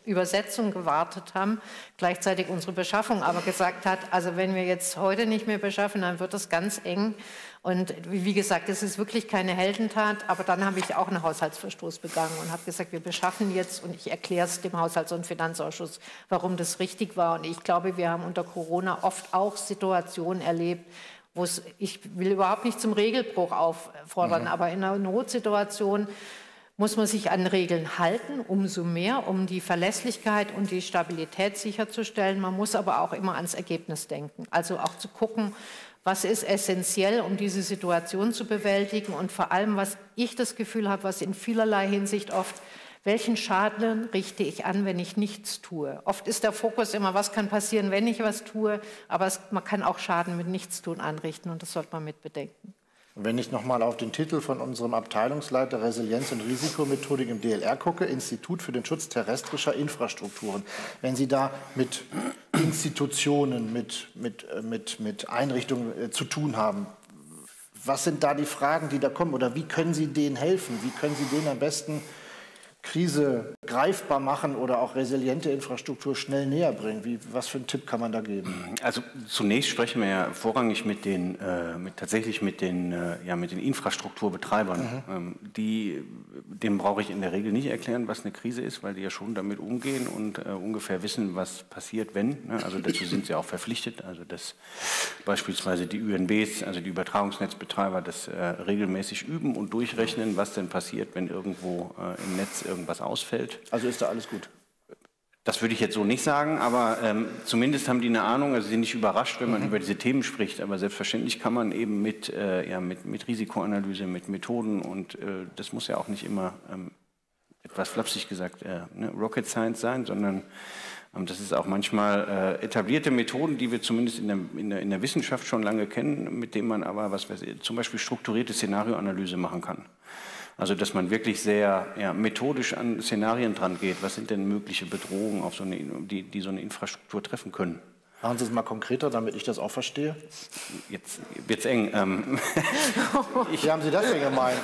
Übersetzung gewartet haben, gleichzeitig unsere Beschaffung aber gesagt hat, also wenn wir jetzt heute nicht mehr beschaffen, dann wird es ganz eng. Und wie gesagt, es ist wirklich keine Heldentat, aber dann habe ich auch einen Haushaltsverstoß begangen und habe gesagt, wir beschaffen jetzt und ich erkläre es dem Haushalts- und Finanzausschuss, warum das richtig war. Und ich glaube, wir haben unter Corona oft auch Situationen erlebt, wo es, ich will überhaupt nicht zum Regelbruch auffordern, mhm. aber in einer Notsituation muss man sich an Regeln halten, umso mehr, um die Verlässlichkeit und die Stabilität sicherzustellen. Man muss aber auch immer ans Ergebnis denken. Also auch zu gucken, was ist essentiell, um diese Situation zu bewältigen und vor allem, was ich das Gefühl habe, was in vielerlei Hinsicht oft, welchen Schaden richte ich an, wenn ich nichts tue? Oft ist der Fokus immer, was kann passieren, wenn ich was tue, aber es, man kann auch Schaden mit Nichtstun anrichten und das sollte man mit bedenken. Wenn ich nochmal auf den Titel von unserem Abteilungsleiter Resilienz und Risikomethodik im DLR gucke, Institut für den Schutz terrestrischer Infrastrukturen, wenn Sie da mit Institutionen, mit, mit, mit, mit Einrichtungen äh, zu tun haben, was sind da die Fragen, die da kommen oder wie können Sie denen helfen? Wie können Sie denen am besten Krise greifbar machen oder auch resiliente Infrastruktur schnell näher bringen? Wie, was für einen Tipp kann man da geben? Also zunächst sprechen wir ja vorrangig mit den, äh, mit, tatsächlich mit den, äh, ja, mit den Infrastrukturbetreibern. Mhm. Ähm, die, dem brauche ich in der Regel nicht erklären, was eine Krise ist, weil die ja schon damit umgehen und äh, ungefähr wissen, was passiert, wenn. Ne? Also dazu sind sie auch verpflichtet. Also dass beispielsweise die UNBs, also die Übertragungsnetzbetreiber, das äh, regelmäßig üben und durchrechnen, was denn passiert, wenn irgendwo äh, im Netz irgendwas ausfällt. Also ist da alles gut? Das würde ich jetzt so nicht sagen, aber ähm, zumindest haben die eine Ahnung, also sie sind nicht überrascht, wenn man mhm. über diese Themen spricht, aber selbstverständlich kann man eben mit, äh, ja, mit, mit Risikoanalyse, mit Methoden und äh, das muss ja auch nicht immer ähm, etwas flapsig gesagt äh, ne, Rocket Science sein, sondern ähm, das ist auch manchmal äh, etablierte Methoden, die wir zumindest in der, in, der, in der Wissenschaft schon lange kennen, mit denen man aber was weiß ich, zum Beispiel strukturierte Szenarioanalyse machen kann. Also dass man wirklich sehr ja, methodisch an Szenarien dran geht. Was sind denn mögliche Bedrohungen, auf so eine, die, die so eine Infrastruktur treffen können? Machen Sie es mal konkreter, damit ich das auch verstehe. Jetzt wird es eng. Ähm, Wie haben Sie das denn gemeint?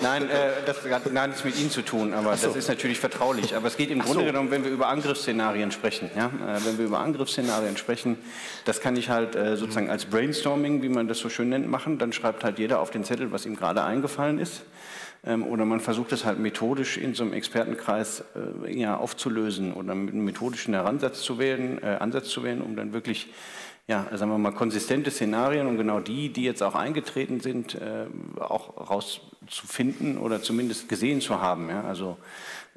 nein, äh, das hat gar nichts mit Ihnen zu tun, aber so. das ist natürlich vertraulich. Aber es geht im Ach Grunde so. genommen, wenn wir über Angriffsszenarien sprechen. Ja? Äh, wenn wir über Angriffsszenarien sprechen, das kann ich halt äh, sozusagen als Brainstorming, wie man das so schön nennt, machen. Dann schreibt halt jeder auf den Zettel, was ihm gerade eingefallen ist. Ähm, oder man versucht es halt methodisch in so einem Expertenkreis äh, ja, aufzulösen oder mit einem methodischen Heransatz zu wählen, äh, Ansatz zu wählen, um dann wirklich ja, sagen wir mal, konsistente Szenarien und genau die, die jetzt auch eingetreten sind, äh, auch rauszufinden oder zumindest gesehen zu haben. Ja? Also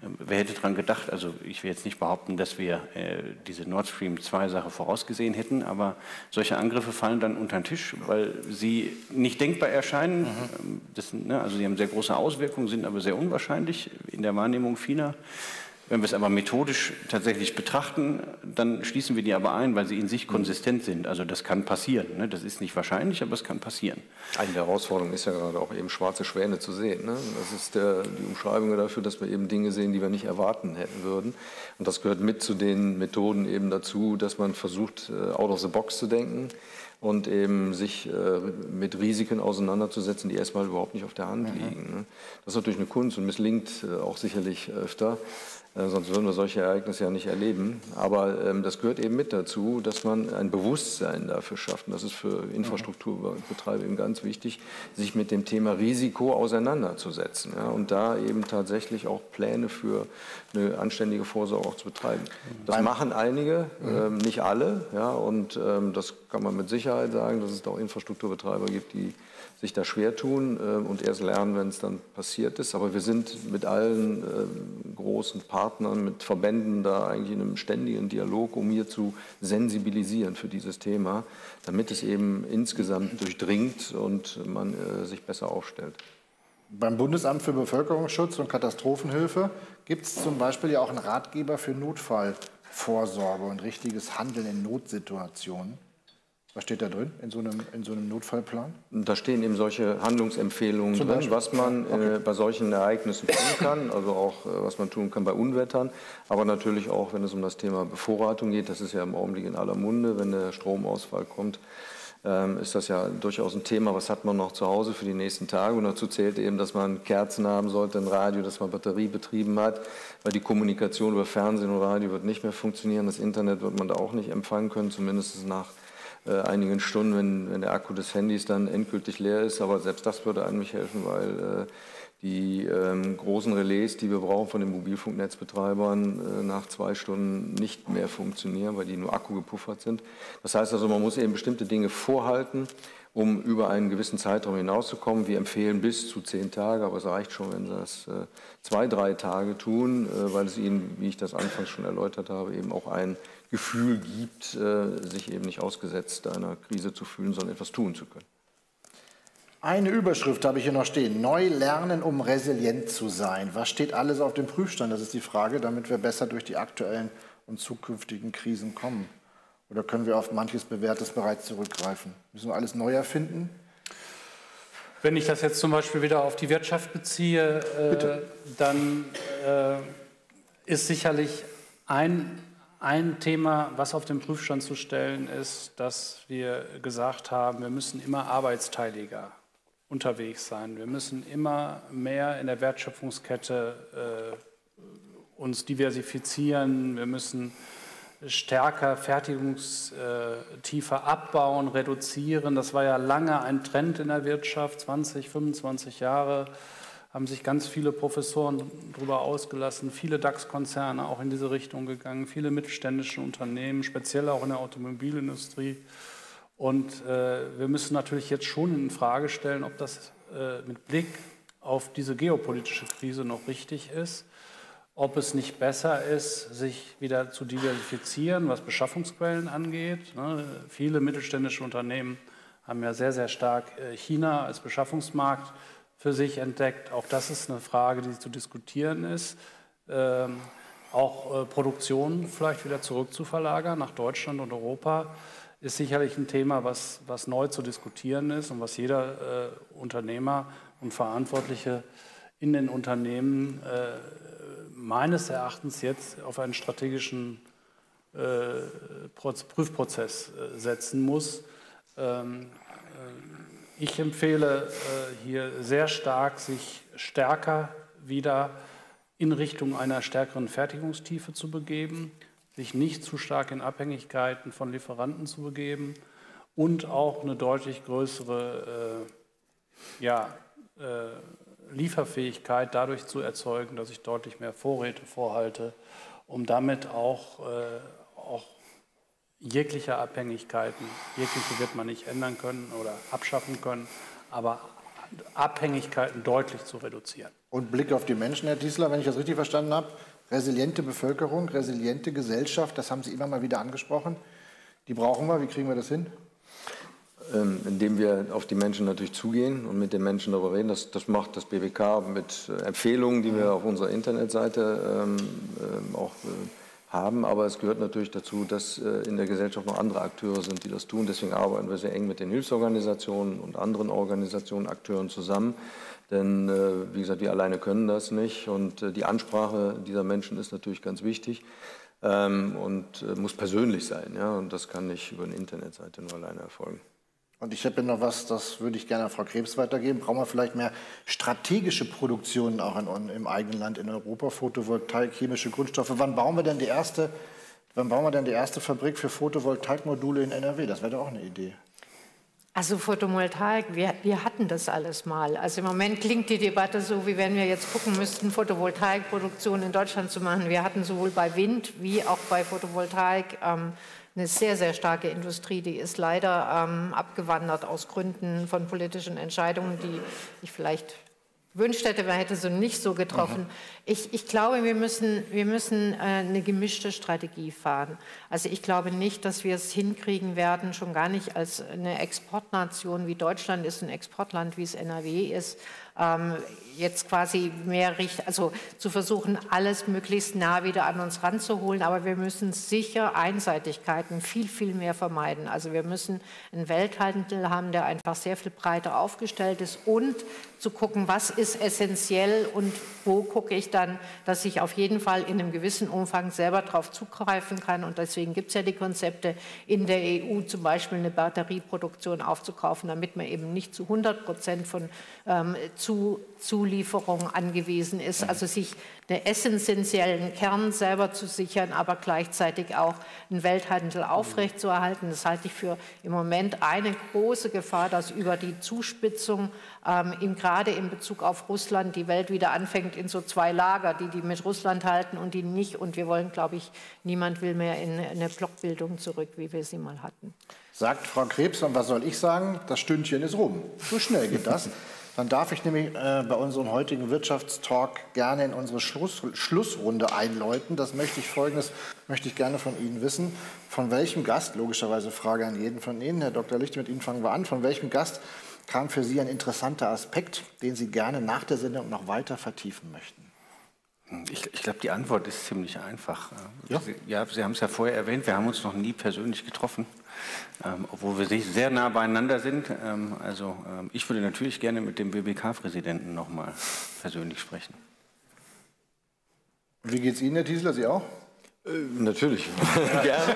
wer hätte daran gedacht, also ich will jetzt nicht behaupten, dass wir äh, diese Nord Stream 2 Sache vorausgesehen hätten, aber solche Angriffe fallen dann unter den Tisch, weil sie nicht denkbar erscheinen. Mhm. Ähm, das, ne, also sie haben sehr große Auswirkungen, sind aber sehr unwahrscheinlich in der Wahrnehmung vieler. Wenn wir es aber methodisch tatsächlich betrachten, dann schließen wir die aber ein, weil sie in sich konsistent sind. Also das kann passieren. Ne? Das ist nicht wahrscheinlich, aber es kann passieren. Eine der Herausforderungen ist ja gerade auch eben schwarze Schwäne zu sehen. Ne? Das ist der, die Umschreibung dafür, dass wir eben Dinge sehen, die wir nicht erwarten hätten würden. Und das gehört mit zu den Methoden eben dazu, dass man versucht, äh, out of the box zu denken und eben sich äh, mit Risiken auseinanderzusetzen, die erstmal überhaupt nicht auf der Hand mhm. liegen. Ne? Das ist natürlich eine Kunst und misslingt äh, auch sicherlich öfter. Äh, sonst würden wir solche Ereignisse ja nicht erleben. Aber ähm, das gehört eben mit dazu, dass man ein Bewusstsein dafür schafft. Und das ist für Infrastrukturbetreiber eben ganz wichtig, sich mit dem Thema Risiko auseinanderzusetzen. Ja, und da eben tatsächlich auch Pläne für eine anständige Vorsorge auch zu betreiben. Das machen einige, ähm, nicht alle. Ja, und ähm, das kann man mit Sicherheit sagen, dass es da auch Infrastrukturbetreiber gibt, die sich da schwer tun äh, und erst lernen, wenn es dann passiert ist. Aber wir sind mit allen äh, großen Partnern, mit Verbänden da eigentlich in einem ständigen Dialog, um hier zu sensibilisieren für dieses Thema, damit es eben insgesamt durchdringt und man äh, sich besser aufstellt. Beim Bundesamt für Bevölkerungsschutz und Katastrophenhilfe gibt es zum Beispiel ja auch einen Ratgeber für Notfallvorsorge und richtiges Handeln in Notsituationen. Was steht da drin in so einem, in so einem Notfallplan? Da stehen eben solche Handlungsempfehlungen Zum drin, Beispiel? was man okay. äh, bei solchen Ereignissen tun kann, also auch äh, was man tun kann bei Unwettern, aber natürlich auch, wenn es um das Thema Bevorratung geht, das ist ja im Augenblick in aller Munde, wenn der Stromausfall kommt, ähm, ist das ja durchaus ein Thema, was hat man noch zu Hause für die nächsten Tage. Und dazu zählt eben, dass man Kerzen haben sollte, ein Radio, das man batteriebetrieben hat, weil die Kommunikation über Fernsehen und Radio wird nicht mehr funktionieren, das Internet wird man da auch nicht empfangen können, zumindest nach äh, einigen Stunden, wenn, wenn, der Akku des Handys dann endgültig leer ist. Aber selbst das würde eigentlich helfen, weil äh, die ähm, großen Relais, die wir brauchen von den Mobilfunknetzbetreibern, äh, nach zwei Stunden nicht mehr funktionieren, weil die nur Akku gepuffert sind. Das heißt also, man muss eben bestimmte Dinge vorhalten, um über einen gewissen Zeitraum hinauszukommen. Wir empfehlen bis zu zehn Tage, aber es reicht schon, wenn Sie das äh, zwei, drei Tage tun, äh, weil es Ihnen, wie ich das anfangs schon erläutert habe, eben auch ein Gefühl gibt, äh, sich eben nicht ausgesetzt einer Krise zu fühlen, sondern etwas tun zu können. Eine Überschrift habe ich hier noch stehen. Neu lernen, um resilient zu sein. Was steht alles auf dem Prüfstand? Das ist die Frage, damit wir besser durch die aktuellen und zukünftigen Krisen kommen. Oder können wir auf manches Bewährtes bereits zurückgreifen? Müssen wir alles neu erfinden? Wenn ich das jetzt zum Beispiel wieder auf die Wirtschaft beziehe, äh, dann äh, ist sicherlich ein ein Thema, was auf den Prüfstand zu stellen ist, dass wir gesagt haben, wir müssen immer arbeitsteiliger unterwegs sein. Wir müssen immer mehr in der Wertschöpfungskette äh, uns diversifizieren. Wir müssen stärker Fertigungstiefe äh, abbauen, reduzieren. Das war ja lange ein Trend in der Wirtschaft, 20, 25 Jahre haben sich ganz viele Professoren darüber ausgelassen, viele DAX-Konzerne auch in diese Richtung gegangen, viele mittelständische Unternehmen, speziell auch in der Automobilindustrie. Und äh, wir müssen natürlich jetzt schon in Frage stellen, ob das äh, mit Blick auf diese geopolitische Krise noch richtig ist, ob es nicht besser ist, sich wieder zu diversifizieren, was Beschaffungsquellen angeht. Ne? Viele mittelständische Unternehmen haben ja sehr, sehr stark äh, China als Beschaffungsmarkt für sich entdeckt. Auch das ist eine Frage, die zu diskutieren ist. Ähm, auch äh, Produktion vielleicht wieder zurückzuverlagern nach Deutschland und Europa ist sicherlich ein Thema, was, was neu zu diskutieren ist und was jeder äh, Unternehmer und Verantwortliche in den Unternehmen äh, meines Erachtens jetzt auf einen strategischen Prüfprozess setzen muss. Ähm, ich empfehle hier sehr stark, sich stärker wieder in Richtung einer stärkeren Fertigungstiefe zu begeben, sich nicht zu stark in Abhängigkeiten von Lieferanten zu begeben und auch eine deutlich größere äh, ja, äh, Lieferfähigkeit dadurch zu erzeugen, dass ich deutlich mehr Vorräte vorhalte, um damit auch, äh, auch jegliche Abhängigkeiten, jegliche wird man nicht ändern können oder abschaffen können, aber Abhängigkeiten deutlich zu reduzieren. Und Blick auf die Menschen, Herr Diesler, wenn ich das richtig verstanden habe, resiliente Bevölkerung, resiliente Gesellschaft, das haben Sie immer mal wieder angesprochen. Die brauchen wir. Wie kriegen wir das hin? Ähm, indem wir auf die Menschen natürlich zugehen und mit den Menschen darüber reden. Das, das macht das BBK mit äh, Empfehlungen, die wir auf unserer Internetseite ähm, ähm, auch äh, haben. Aber es gehört natürlich dazu, dass äh, in der Gesellschaft noch andere Akteure sind, die das tun. Deswegen arbeiten wir sehr eng mit den Hilfsorganisationen und anderen Organisationen, Akteuren zusammen. Denn, äh, wie gesagt, wir alleine können das nicht. Und äh, die Ansprache dieser Menschen ist natürlich ganz wichtig ähm, und muss persönlich sein. Und das kann nicht über eine Internetseite nur alleine erfolgen. Und ich habe noch was, das würde ich gerne an Frau Krebs weitergeben. Brauchen wir vielleicht mehr strategische Produktionen auch in, im eigenen Land in Europa, Photovoltaik, chemische Grundstoffe. Wann bauen wir denn die erste, wann bauen wir denn die erste Fabrik für Photovoltaikmodule in NRW? Das wäre doch auch eine Idee. Also Photovoltaik, wir, wir, hatten das alles mal. Also im Moment klingt die Debatte so, wie wenn wir jetzt gucken müssten, Photovoltaikproduktion in Deutschland zu machen. Wir hatten sowohl bei Wind wie auch bei Photovoltaik ähm, eine sehr, sehr starke Industrie, die ist leider ähm, abgewandert aus Gründen von politischen Entscheidungen, die ich vielleicht gewünscht hätte, man hätte sie nicht so getroffen. Mhm. Ich, ich, glaube, wir müssen, wir müssen äh, eine gemischte Strategie fahren. Also ich glaube nicht, dass wir es hinkriegen werden, schon gar nicht als eine Exportnation wie Deutschland ist, ein Exportland wie es NRW ist, ähm, jetzt quasi mehr richt, also zu versuchen, alles möglichst nah wieder an uns ranzuholen. Aber wir müssen sicher Einseitigkeiten viel, viel mehr vermeiden. Also wir müssen einen Welthandel haben, der einfach sehr viel breiter aufgestellt ist und zu gucken, was ist essentiell und wo gucke ich dann, dass ich auf jeden Fall in einem gewissen Umfang selber darauf zugreifen kann. Und deswegen gibt es ja die Konzepte, in der EU zum Beispiel eine Batterieproduktion aufzukaufen, damit man eben nicht zu 100 Prozent von ähm, zu, Zulieferung angewiesen ist. Also sich einen essentiellen Kern selber zu sichern, aber gleichzeitig auch einen Welthandel aufrechtzuerhalten. Das halte ich für im Moment eine große Gefahr, dass über die Zuspitzung ähm, gerade in Bezug auf Russland die Welt wieder anfängt in so zwei Lager, die die mit Russland halten und die nicht. Und wir wollen, glaube ich, niemand will mehr in eine Blockbildung zurück, wie wir sie mal hatten. Sagt Frau Krebs, und was soll ich sagen? Das Stündchen ist rum. So schnell geht das. Dann darf ich nämlich äh, bei unserem heutigen Wirtschaftstalk gerne in unsere Schluss, Schlussrunde einläuten. Das möchte ich folgendes, möchte ich gerne von Ihnen wissen. Von welchem Gast, logischerweise Frage an jeden von Ihnen, Herr Dr. Licht, mit Ihnen fangen wir an, von welchem Gast kam für Sie ein interessanter Aspekt, den Sie gerne nach der Sendung noch weiter vertiefen möchten? Ich, ich glaube, die Antwort ist ziemlich einfach. Ja, Sie, ja, Sie haben es ja vorher erwähnt, wir haben uns noch nie persönlich getroffen, ähm, obwohl wir sehr nah beieinander sind. Ähm, also ähm, ich würde natürlich gerne mit dem BBK-Präsidenten noch mal persönlich sprechen. Wie geht es Ihnen, Herr Tiesler, Sie auch? Äh, natürlich, gerne.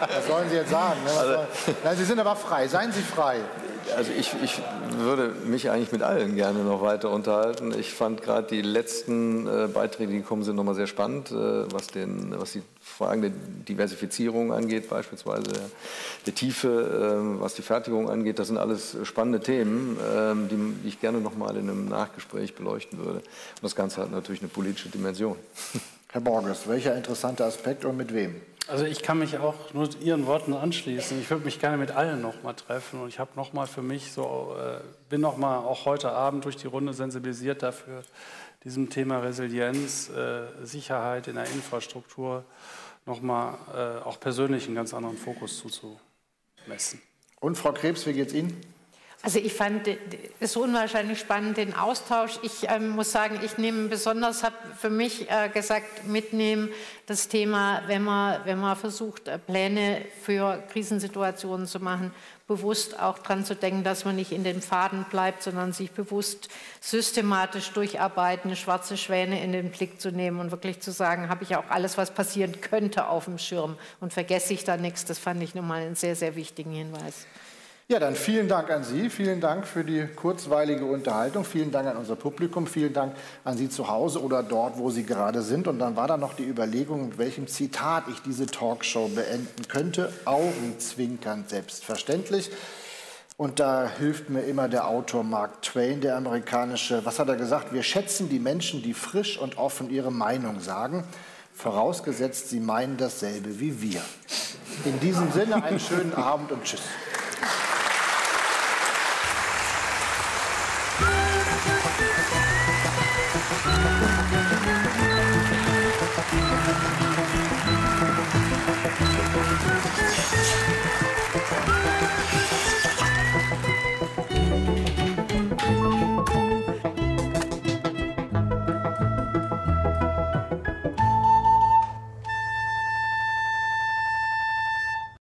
Was sollen Sie jetzt sagen? Ne? Also, Nein, Sie sind aber frei, seien Sie frei. Also ich, ich, würde mich eigentlich mit allen gerne noch weiter unterhalten. Ich fand gerade die letzten äh, Beiträge, die gekommen sind, nochmal sehr spannend, äh, was, den, was die Fragen der Diversifizierung angeht, beispielsweise der Tiefe, äh, was die Fertigung angeht. Das sind alles spannende Themen, ähm, die, die, ich gerne nochmal in einem Nachgespräch beleuchten würde. Und das Ganze hat natürlich eine politische Dimension. Herr Borges, welcher interessante Aspekt und mit wem? Also ich kann mich auch nur Ihren Worten anschließen. Ich würde mich gerne mit allen noch mal treffen und ich habe noch mal für mich so äh, bin noch mal auch heute Abend durch die Runde sensibilisiert dafür, diesem Thema Resilienz, äh, Sicherheit in der Infrastruktur noch mal äh, auch persönlich einen ganz anderen Fokus zuzumessen. Und Frau Krebs, wie geht's Ihnen? Also ich fand es unwahrscheinlich spannend, den Austausch. Ich äh, muss sagen, ich nehme besonders, habe für mich äh, gesagt, mitnehmen das Thema, wenn man, wenn man versucht, äh, Pläne für Krisensituationen zu machen, bewusst auch daran zu denken, dass man nicht in den Pfaden bleibt, sondern sich bewusst systematisch durcharbeiten, schwarze Schwäne in den Blick zu nehmen und wirklich zu sagen, habe ich auch alles, was passieren könnte, auf dem Schirm und vergesse ich da nichts. Das fand ich nochmal einen sehr, sehr wichtigen Hinweis. Ja, dann vielen Dank an Sie, vielen Dank für die kurzweilige Unterhaltung, vielen Dank an unser Publikum, vielen Dank an Sie zu Hause oder dort, wo Sie gerade sind. Und dann war da noch die Überlegung, mit welchem Zitat ich diese Talkshow beenden könnte. Augenzwinkernd selbstverständlich. Und da hilft mir immer der Autor Mark Twain, der amerikanische. Was hat er gesagt? Wir schätzen die Menschen, die frisch und offen ihre Meinung sagen, vorausgesetzt sie meinen dasselbe wie wir. In diesem Sinne einen schönen Abend und Tschüss.